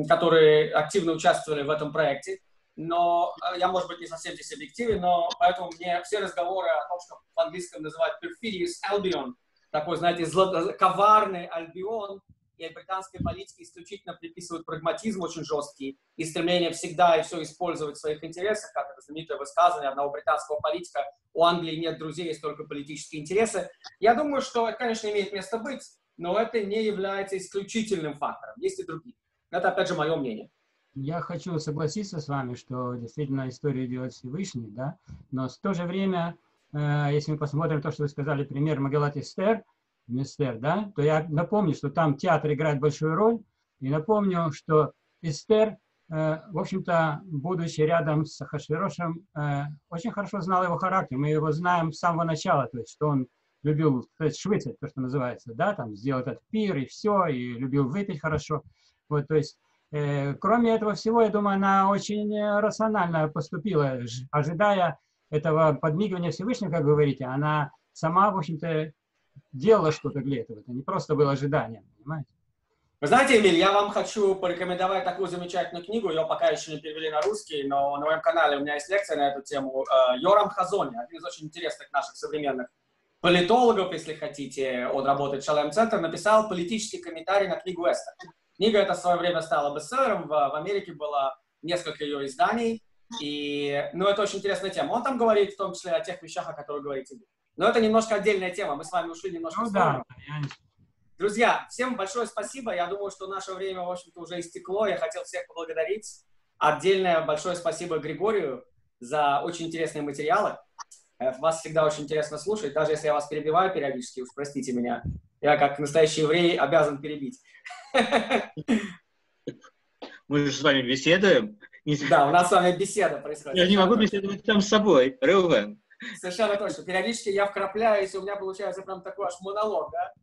которые активно участвовали в этом проекте. Но э, я, может быть, не совсем здесь объективен, но поэтому мне все разговоры о том, что в английском называют perfidious Albion, такой, знаете, зло, коварный Альбион, и британской политике исключительно приписывают прагматизм очень жесткий и стремление всегда и все использовать в своих интересах, как это знаменитое высказывание одного британского политика, у Англии нет друзей, есть только политические интересы. Я думаю, что это, конечно, имеет место быть, но это не является исключительным фактором. Есть и другие. Это, опять же, мое мнение. Я хочу согласиться с вами, что действительно историю делает Всевышний, да, но в то же время, э, если мы посмотрим то, что вы сказали, пример Магеллат Эстер, Мистер, да, то я напомню, что там театр играет большую роль, и напомню, что Эстер, э, в общем-то, будучи рядом с Хашвирошем, э, очень хорошо знал его характер. Мы его знаем с самого начала, то есть, что он любил, то есть, швыцать, то, что называется, да, там, сделать этот пир и все, и любил выпить хорошо. Вот, то есть, э, кроме этого всего, я думаю, она очень рационально поступила, ожидая этого подмигивания Всевышнего, как говорите, она сама, в общем-то, делала что-то для этого. Это не просто было ожидание, понимаете? Вы знаете, Эмиль, я вам хочу порекомендовать такую замечательную книгу. Ее пока еще не перевели на русский, но на моем канале у меня есть лекция на эту тему. Э, Йорам Хазони, один из очень интересных наших современных политологов, если хотите. Он работает в Шалем-центр, написал политический комментарий на книгу Эстер. Книга эта в свое время стала бестселлером. В, в Америке было несколько ее изданий. И, ну, это очень интересная тема. Он там говорит в том числе о тех вещах, о которых говорите вы. Но это немножко отдельная тема. Мы с вами ушли немножко Ну в сторону. да, Друзья, всем большое спасибо. Я думаю, что наше время, в общем-то, уже истекло. Я хотел всех поблагодарить. Отдельное большое спасибо Григорию за очень интересные материалы. Э, Вас всегда очень интересно слушать, даже если я вас перебиваю периодически, уж простите меня. Я, как настоящий еврей, обязан перебить. Мы же с вами беседуем. Да, у нас с вами беседа происходит. Я не могу беседовать сам с собой, точно. Совершенно точно. Периодически я вкрапляюсь, и у меня получается прям такой аж монолог, да?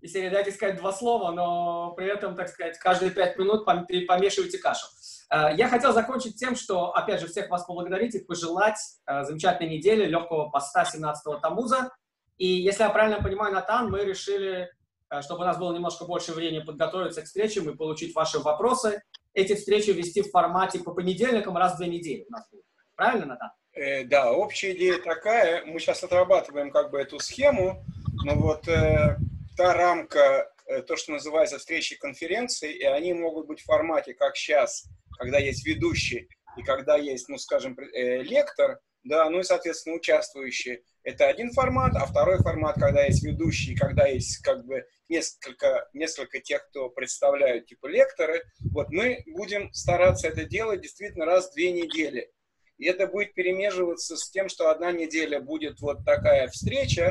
Если дайте сказать два слова, но при этом, так сказать, каждые пять минут помешивайте кашу. Э, Я хотел закончить тем, что, опять же, всех вас поблагодарить и пожелать э, замечательной недели, легкого поста 17-го Тамуза. И если я правильно понимаю, Натан, мы решили, э, чтобы у нас было немножко больше времени подготовиться к встречам и получить ваши вопросы, эти встречи вести в формате по понедельникам раз в две недели у нас будет. Правильно, Натан? Э, да, общая идея такая, мы сейчас отрабатываем как бы эту схему, но вот э, та рамка, э, то, что называется встречи конференции, и они могут быть в формате, как сейчас, когда есть ведущий и когда есть, ну, скажем, э, лектор, да, ну и, соответственно, участвующие. Это один формат, а второй формат, когда есть ведущий, когда есть как бы несколько, несколько тех, кто представляют типа лекторы. Вот мы будем стараться это делать действительно раз в две недели. И это будет перемеживаться с тем, что одна неделя будет вот такая встреча,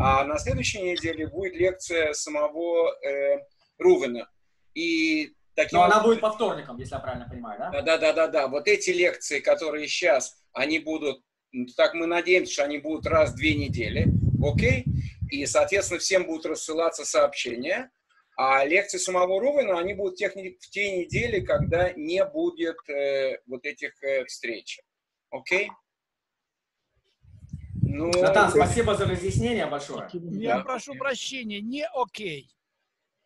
а на следующей неделе будет лекция самого э, Рувена. И таким Но она будет по вторникам, если я правильно понимаю, да? да, да, да, да, да. Вот эти лекции, которые сейчас, они будут, так мы надеемся, что они будут раз в две недели, окей? И, соответственно, всем будут рассылаться сообщения. А лекции самого Рувена, они будут в, тех в те недели, когда не будет э, вот этих э, встреч. Окей? Ну, Натан, спасибо за разъяснение большое. Я Да. прошу прощения, не окей.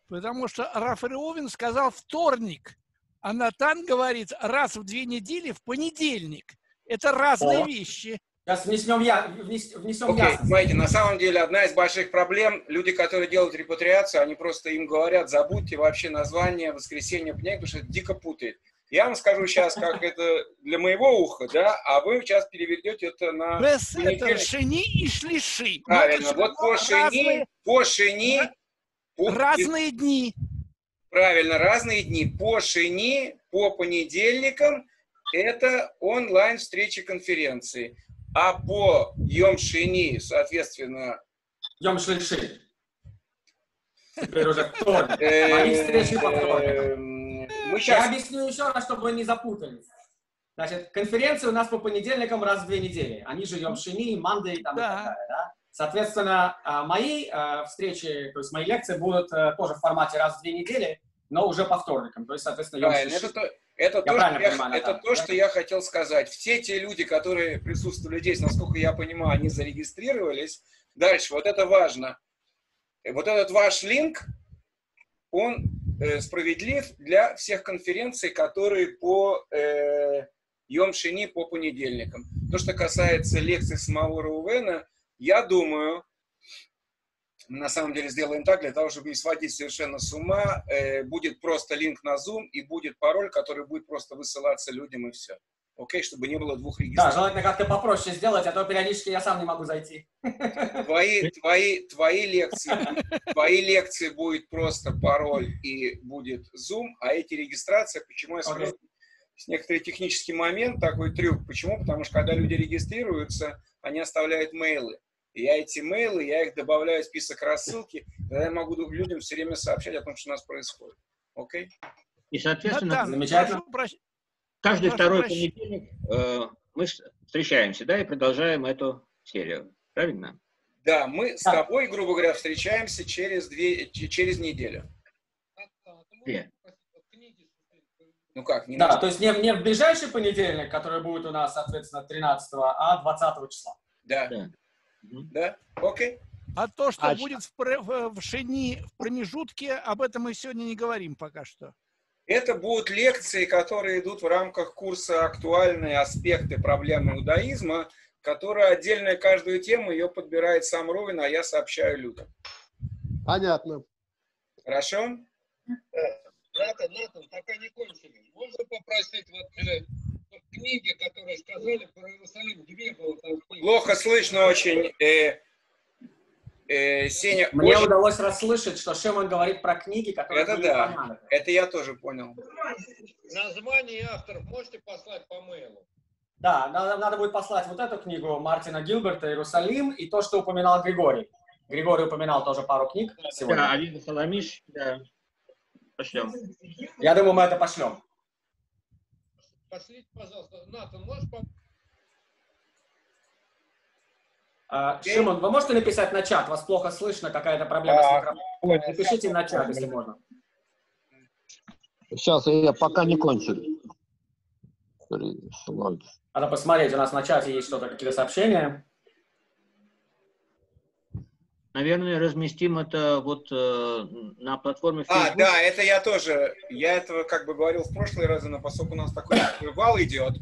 Потому что Рафаэловин сказал вторник, а Натан говорит раз в две недели в понедельник. Это разные О. вещи. Сейчас внесем, я, внес- внесем Окей, ясность. смотрите, на самом деле одна из больших проблем, люди, которые делают репатриацию, они просто им говорят, забудьте вообще название воскресенья пней, потому что это дико путает. Я вам скажу сейчас, как это для моего уха, да, а вы сейчас переведете это на... Бесетер, понедельник. шини и шлиши. Ну, Правильно, это вот по шини, разные, по шини, по- разные дни. правильно, разные дни. По шини, по понедельникам это онлайн встречи конференции. А по Йом Шини, соответственно, Йом Шлиши. Теперь уже вторник. э, Мои встречи по вторникам. Я объясню еще раз, чтобы вы не запутались. Значит, конференции у нас по понедельникам раз в две недели. Они же Йом Шини, Мандей там и Да. так далее, да? Соответственно, а, мои а, встречи, то есть мои лекции будут э, тоже в формате раз в две недели, но уже по вторникам. То есть, соответственно, Йом Правильно, Шлиши. Это, то, это, то, что я, понимаю, это то, что я хотел сказать. Все те люди, которые присутствовали здесь, насколько я понимаю, они зарегистрировались. Дальше, вот это важно. Вот этот ваш линк, он э, справедлив для всех конференций, которые по э, Йом Шини по понедельникам. То, что касается лекций самого Раувена, я думаю, мы на самом деле сделаем так, для того, чтобы не сводить совершенно с ума, э, будет просто линк на Zoom и будет пароль, который будет просто высылаться людям и все. Окей, чтобы не было двух Да, регистраций. желательно как-то попроще сделать, а то периодически я сам не могу зайти. Твои, твои, твои лекции, твои лекции будет просто пароль и будет Zoom, а эти регистрации, почему я сказал, с некоторый технический момент, такой трюк. Почему? Потому что когда люди регистрируются, они оставляют мейлы. И я эти мейлы, я их добавляю в список рассылки, тогда я могу людям все время сообщать о том, что у нас происходит. Окей? И, соответственно, Натан, Замечательно. прошу прощ- каждый прошу второй прощения. понедельник э, мы встречаемся, да, и продолжаем эту серию. Правильно? Да, мы с Да. тобой, грубо говоря, встречаемся через, две, через неделю. Где? Ну как, не Да, на- то есть не, не в ближайший понедельник, который будет у нас, соответственно, 13 а 20 числа. Да. Да. Да? Окей. А то, что А будет в, в, в шини, в промежутке, об этом мы сегодня не говорим пока что. Это будут лекции, которые идут в рамках курса «Актуальные аспекты проблемы иудаизма», которая отдельная каждую тему, ее подбирает сам Ровин, а я сообщаю людям. Понятно. Хорошо? Натан, Натан, пока не кончили. Можно попросить вот э, вот книги, которые сказали про Иерусалим, две было там книги. Плохо слышно очень. Э, э, Сеня, Мне очень- удалось расслышать, что Шимон говорит про книги, которые Это да. упомянуты. это я тоже понял. Название и авторов можете послать по мейлу? Да, надо, надо будет послать вот эту книгу Мартина Гилберта «Иерусалим» и то, что упоминал Григорий. Григорий упоминал тоже пару книг Да, сегодня. Авида Саламиш, да. Пошлем. Я думаю, мы это пошлем. Пошлите, пожалуйста. Натан, можешь по... А, Шимон, вы можете написать на чат? Вас плохо слышно, какая-то проблема с Так. микрофоном. Напишите на чат, если можно. Сейчас я пока не. Присылать. Надо посмотреть, у нас на чате есть что-то, какие-то сообщения. Наверное, разместим это вот э, на платформе А, Facebook. да, это я тоже. Я этого как бы говорил в прошлые разы, но поскольку у нас такой вал идет,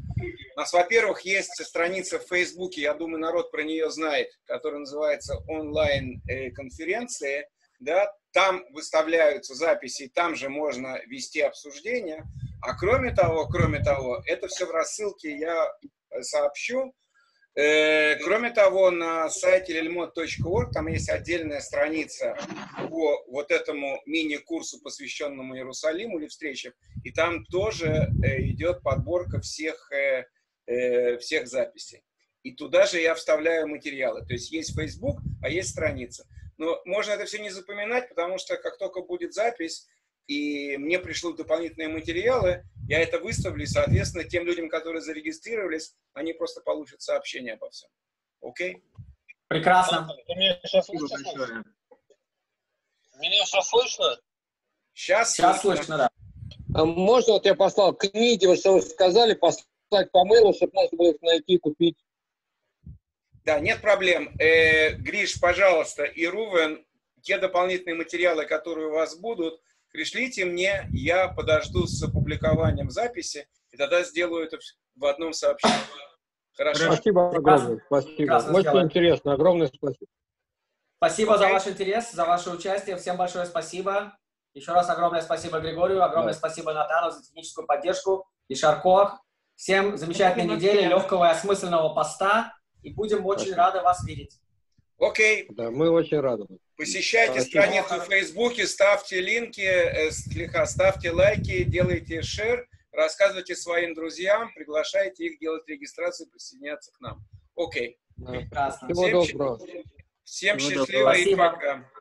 у нас, во-первых, есть страница в Фейсбуке, я думаю, народ про нее знает, которая называется онлайн-конференции, да, там выставляются записи, там же можно вести обсуждения, а кроме того, кроме того, это все в рассылке я э, сообщу, Э, Кроме того, на сайте lelmod.org там есть отдельная страница по вот этому мини-курсу, посвященному Иерусалиму или встречам, и там тоже э, идет подборка всех, э, э, всех записей. И туда же я вставляю материалы. То есть есть Facebook, а есть страница. Но можно это все не запоминать, потому что как только будет запись, и мне пришлют дополнительные материалы, я это выставлю, и, соответственно, тем людям, которые зарегистрировались, они просто получат сообщение обо всем. Окей? Прекрасно. Ты меня сейчас Спасибо слышно? большое. Меня сейчас слышно? Сейчас, Сейчас слышно, да. А Можно вот я послал книги, вот что вы сказали, послать по мейлу, чтобы можно было их найти, купить. Да, нет проблем. Э, Гриш, пожалуйста, и Рувен, те дополнительные материалы, которые у вас будут, пришлите мне, я подожду с опубликованием записи, и тогда сделаю это в- в одном сообщении. Хорошо? Спасибо огромное, спасибо. Прекрасно Очень сделано. интересно, огромное спасибо. Спасибо за Окей. ваш интерес, за ваше участие. Всем большое спасибо. Еще раз огромное спасибо Григорию, огромное Да. спасибо Натану за техническую поддержку и Шаркоах. Всем замечательной недели, легкого и осмысленного поста. И будем очень Спасибо. рады вас видеть. Окей, Да, мы очень рады. посещайте Спасибо. страницу в Фейсбуке, ставьте линки, э, слегка ставьте лайки, делайте шер, рассказывайте своим друзьям, приглашайте их делать регистрацию, присоединяться к нам. Окей. Да. Прекрасно. Всего Всем доброго. Всем Всего счастливо и доброго. пока.